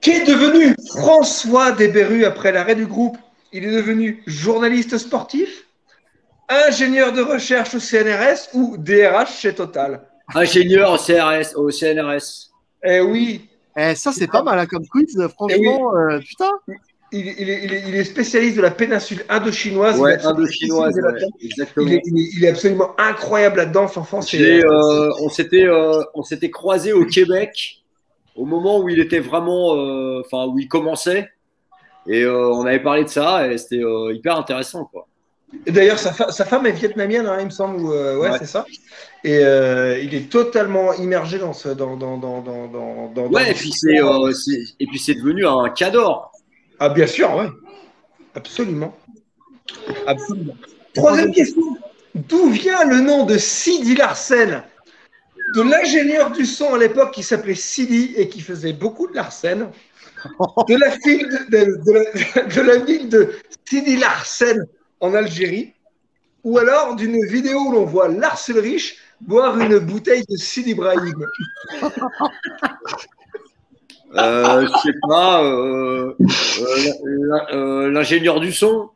Qu'est devenu François Desberru après l'arrêt du groupe? Il est devenu journaliste sportif, ingénieur de recherche au CNRS ou DRH chez Total? Ingénieur au CRS, au CNRS. Eh oui, Eh, ça, c'est pas mal hein, comme quiz, franchement. euh, putain. Il, il est, il est- il est spécialiste de la péninsule indo-chinoise. Ouais, indo-chinoise, ouais, exactement. Il est, il absolument incroyable là-dedans, Fanfan. c'est- J'ai, euh, on s'était euh, on s'était croisé au Québec au moment où il était vraiment euh, enfin où il commençait et euh, on avait parlé de ça et c'était euh, hyper intéressant quoi. D'ailleurs, sa, fa- sa femme est vietnamienne, hein, il me semble. ou, euh, ouais, Ouais. c'est ça. Et euh, il est totalement immergé dans ce. Dans, dans, dans, dans, dans, dans- Ouais, dans- et puis c'est euh, c'est- et puis c'est devenu un cador. Ah, bien sûr, ouais. Absolument. Troisième question. D'où vient le nom de Sidi Larsen? De l'ingénieur du son à l'époque qui s'appelait Sidi et qui faisait beaucoup de Larsen. De la, ville de, la, ville de Sidi Larsen en Algérie. Ou alors d'une vidéo où l'on voit Lars Ulrich boire une bouteille de Sidi Brahim. Euh, je sais pas euh, euh, euh, l'ingénieur du son.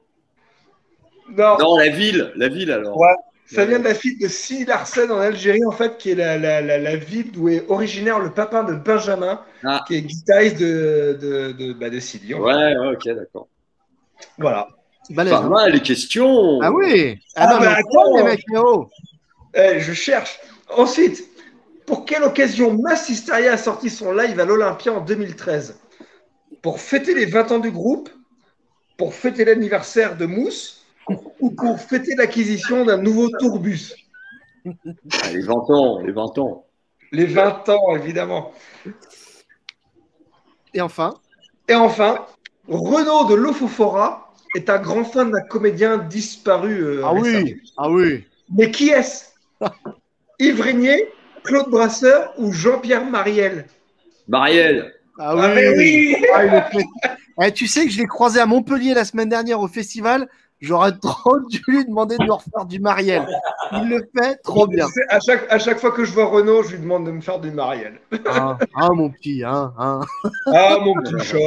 Non, Non, la ville, la ville alors. Ouais. Ça vient de la ville de Sidi Larsen en Algérie, en fait, qui est la, la, la, la ville d'où est originaire le papin de Benjamin, Ah. qui est guitariste de, de, de, bah, de fait. Ouais, ouais, ok, d'accord. Voilà. Balèze, Pas mal les questions. Ah oui. Ah, Ah, non, bah, mais attends. les mecs, oh. Eh, je cherche. Ensuite, pour quelle occasion Mass Hysteria a sorti son live à l'Olympia en 2013 Pour fêter les 20 ans du groupe? Pour fêter l'anniversaire de Mousse? Ou pour fêter l'acquisition d'un nouveau tourbus? Ah, les 20 ans, les 20 ans. Les 20 ans, évidemment. Et enfin, Et enfin, Renaud de Lofofora est un grand fan d'un comédien disparu. euh, ah récemment. oui, ah oui. Mais qui est-ce? Yves Régnier, Claude Brasseur ou Jean-Pierre Mariel? Marielle. Ah oui. Ah, mais oui Ah, il fait. Eh, tu sais que je l'ai croisé à Montpellier la semaine dernière au festival. J'aurais trop dû lui demander de me refaire du Marielle. Il le fait trop bien. À chaque, à chaque fois que je vois Renaud, je lui demande de me faire du Mariel. Ah, ah, mon petit, hein, hein. Ah, mon petit chat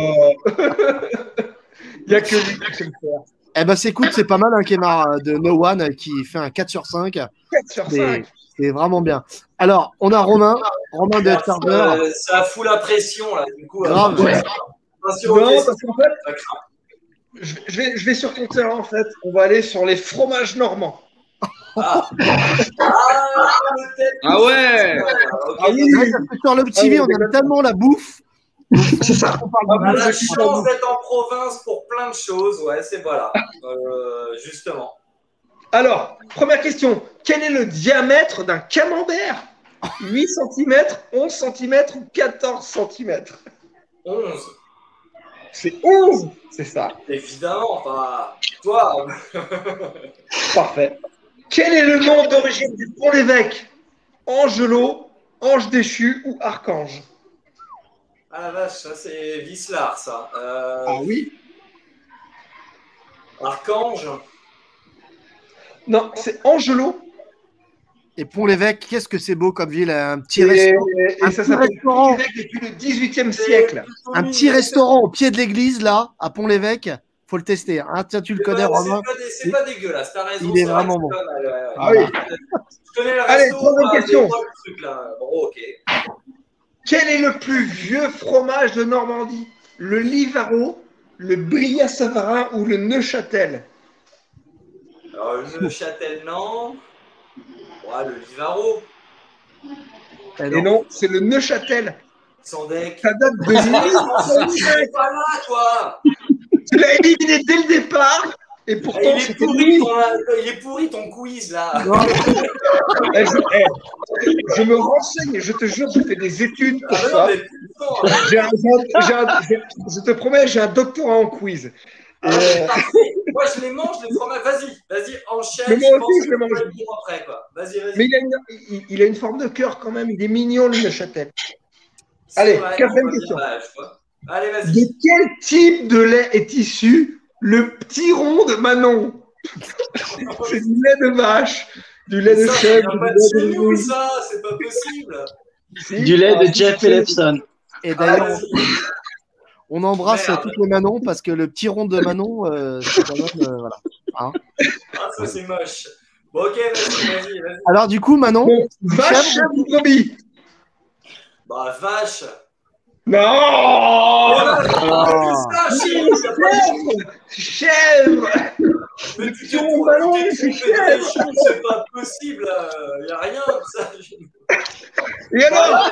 Il n'y a que lui qui sait le faire. Eh ben, c'est écoute, c'est pas mal un Kemar euh, de No One euh, qui fait un 4 sur 5. 4 sur C'est 5. C'est vraiment bien. Alors, on a Romain, Romain de Charger. Euh, ça fout la pression, là, du coup. Grave. euh, attention aux Non, questions, parce qu'en fait, ça craint. je, je vais, je vais sur ton terrain, en fait. On va aller sur les fromages normands. Ah. Ah ouais. Ah oui, Ouais, sur le TV, on aime tellement la bouffe. c'est ça. On parle Ah, de On a la chance d'être en province pour plein de choses, ouais, c'est voilà. Euh, justement. Alors, première question. Quel est le diamètre d'un camembert? 8 cm, 11 cm ou 14 cm 11, C'est 11 C'est ça. évidemment. Enfin, toi, Parfait. Quel est le nom d'origine du pont l'évêque? Angelot, Ange déchu ou Archange? Ah la vache, ça c'est Vislar, ça. Euh, oui Archange, Non, c'est Angelot. Et Pont-l'Évêque, qu'est-ce que c'est beau comme ville. Un petit, Et, restaurant, et un ça petit s'appelle restaurant. l'évêque depuis le 18e siècle. un petit restaurant au pied de l'église, là, à Pont-l'Évêque. Faut le tester. Hein. Tiens, tu le connais, pas- Romain. C'est pas, dégueulasse, t'as raison. Il est vraiment bon. c'est pas mal, ouais, ouais. Ah oui. Je connais le Allez, troisième question. là. Bon. Quel est le plus vieux fromage de Normandie? Le Livaro, le Bria-Savarin ou le Neuchâtel? Alors, le Châtel, non. Ouais, le Livaro, Eh Et non. non, c'est le Neuchâtel. sans deck. Ça date de Tu 1805. es pas là, toi Tu l'as éliminé dès le départ. Et pourtant, il est, pourri ton, il est pourri ton quiz, là. Non, Eh, je, eh, je me renseigne, je te jure, j'ai fait des études pour Ah, non, ça. mais un- je te promets, j'ai un doctorat en quiz. Ah, Euh, c'est. Moi, je les mange, les fromages. Vas-y, vas-y, enchaîne. Mais moi je aussi, pense je les mange. le après, quoi. Vas-y, vas-y. mais il a, une, il, il a une forme de cœur quand même. Il est mignon, le Neuchâtel. C'est allez, vrai, quatrième question. Allez, De quel type de lait est issu le petit rond de Manon C'est du lait de vache, du lait de chèvre, vient pas du de ça, c'est pas possible. Si, Du lait ah, de si, Jeff Ellefson. Et Ah, d'ailleurs. On embrasse Merde. toutes les Manon parce que le petit rond de Manon, euh, c'est quand même. euh, voilà. Ah, ça, c'est moche. Bon, ok, vas-y, vas-y, vas-y. Alors, du coup, Manon, Bon, vache, ou brebis Bah, vache. Non Ah. Chèvre Mais tu mon ballon, c'est c'est pas possible. Il n'y a rien ça. Et alors,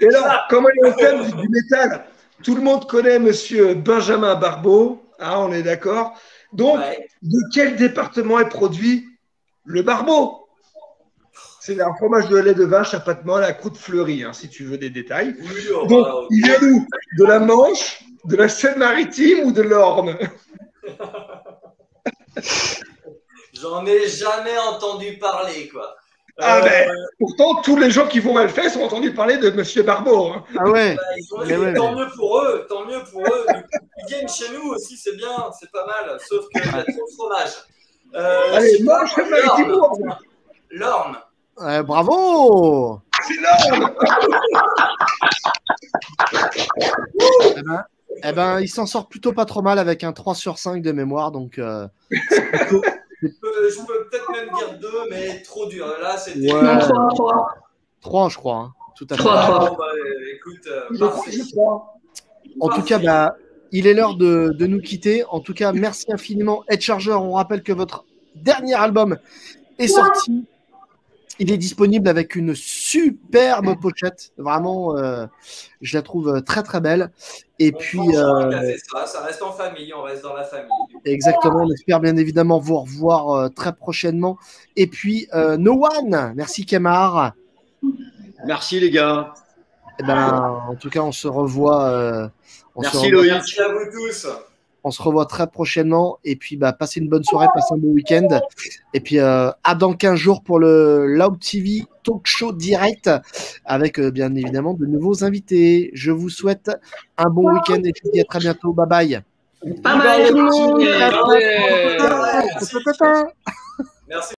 et alors comment il est au thème du, du métal? Tout le monde connaît monsieur Benjamin Barbeau, ah, on est d'accord. Donc, Ouais. de quel département est produit le Barbeau? C'est un fromage de lait de vache à pâte molle à croûte fleurie, hein, si tu veux des détails. Oui, oh, Donc, il vient d'où? De la Manche, de la Seine-Maritime ou de l'Orne? J'en ai jamais entendu parler, quoi. Ah, Euh, ben. Pourtant, tous les gens qui vont mal faire ont entendu parler de monsieur Barbeau. hein. Ah ouais. bah, ils ont- Mais ouais, tant mieux pour eux, tant mieux pour eux. Ils viennent chez nous aussi, c'est bien, c'est pas mal. Sauf qu'il y a trop de fromage. Euh, je Allez, ou L'Orne. Orne L'Orne. Ouais, bravo C'est l'Orne eh ben, eh ben, il s'en sort plutôt pas trop mal avec un 3 sur 5 de mémoire, donc euh, c'est plutôt- peux, je peux peut-être même dire deux, mais trop dur. Là, c'était. Ouais. Non, 3, 3. 3, je crois. hein. Tout à fait. Trois. Ah, bon, bah, écoute, euh, Je crois, parfait. je crois. En tout cas, bah, il est l'heure de, de nous quitter. En tout cas, merci infiniment, Head Charger. On rappelle que votre dernier album est sorti. Il est disponible avec une superbe pochette. Vraiment, euh, je la trouve très très belle. Et On puis, euh, ça, ça reste en famille, on reste dans la famille. exactement, on espère bien évidemment vous revoir euh, très prochainement. Et puis, euh, No One, merci Kemar. Merci les gars. Eh ben, en tout cas, on se revoit. euh, on se Merci revoit- Loïc. Merci à vous tous. On se revoit très prochainement. Et puis, bah, passez une bonne soirée, passez un bon week-end. Et puis, euh, à dans 15 jours pour le Loud TV Talk Show direct avec, euh, bien évidemment, de nouveaux invités. Je vous souhaite un bon week-end et je vous dis à très bientôt. Bye bye. Bye bye. Merci.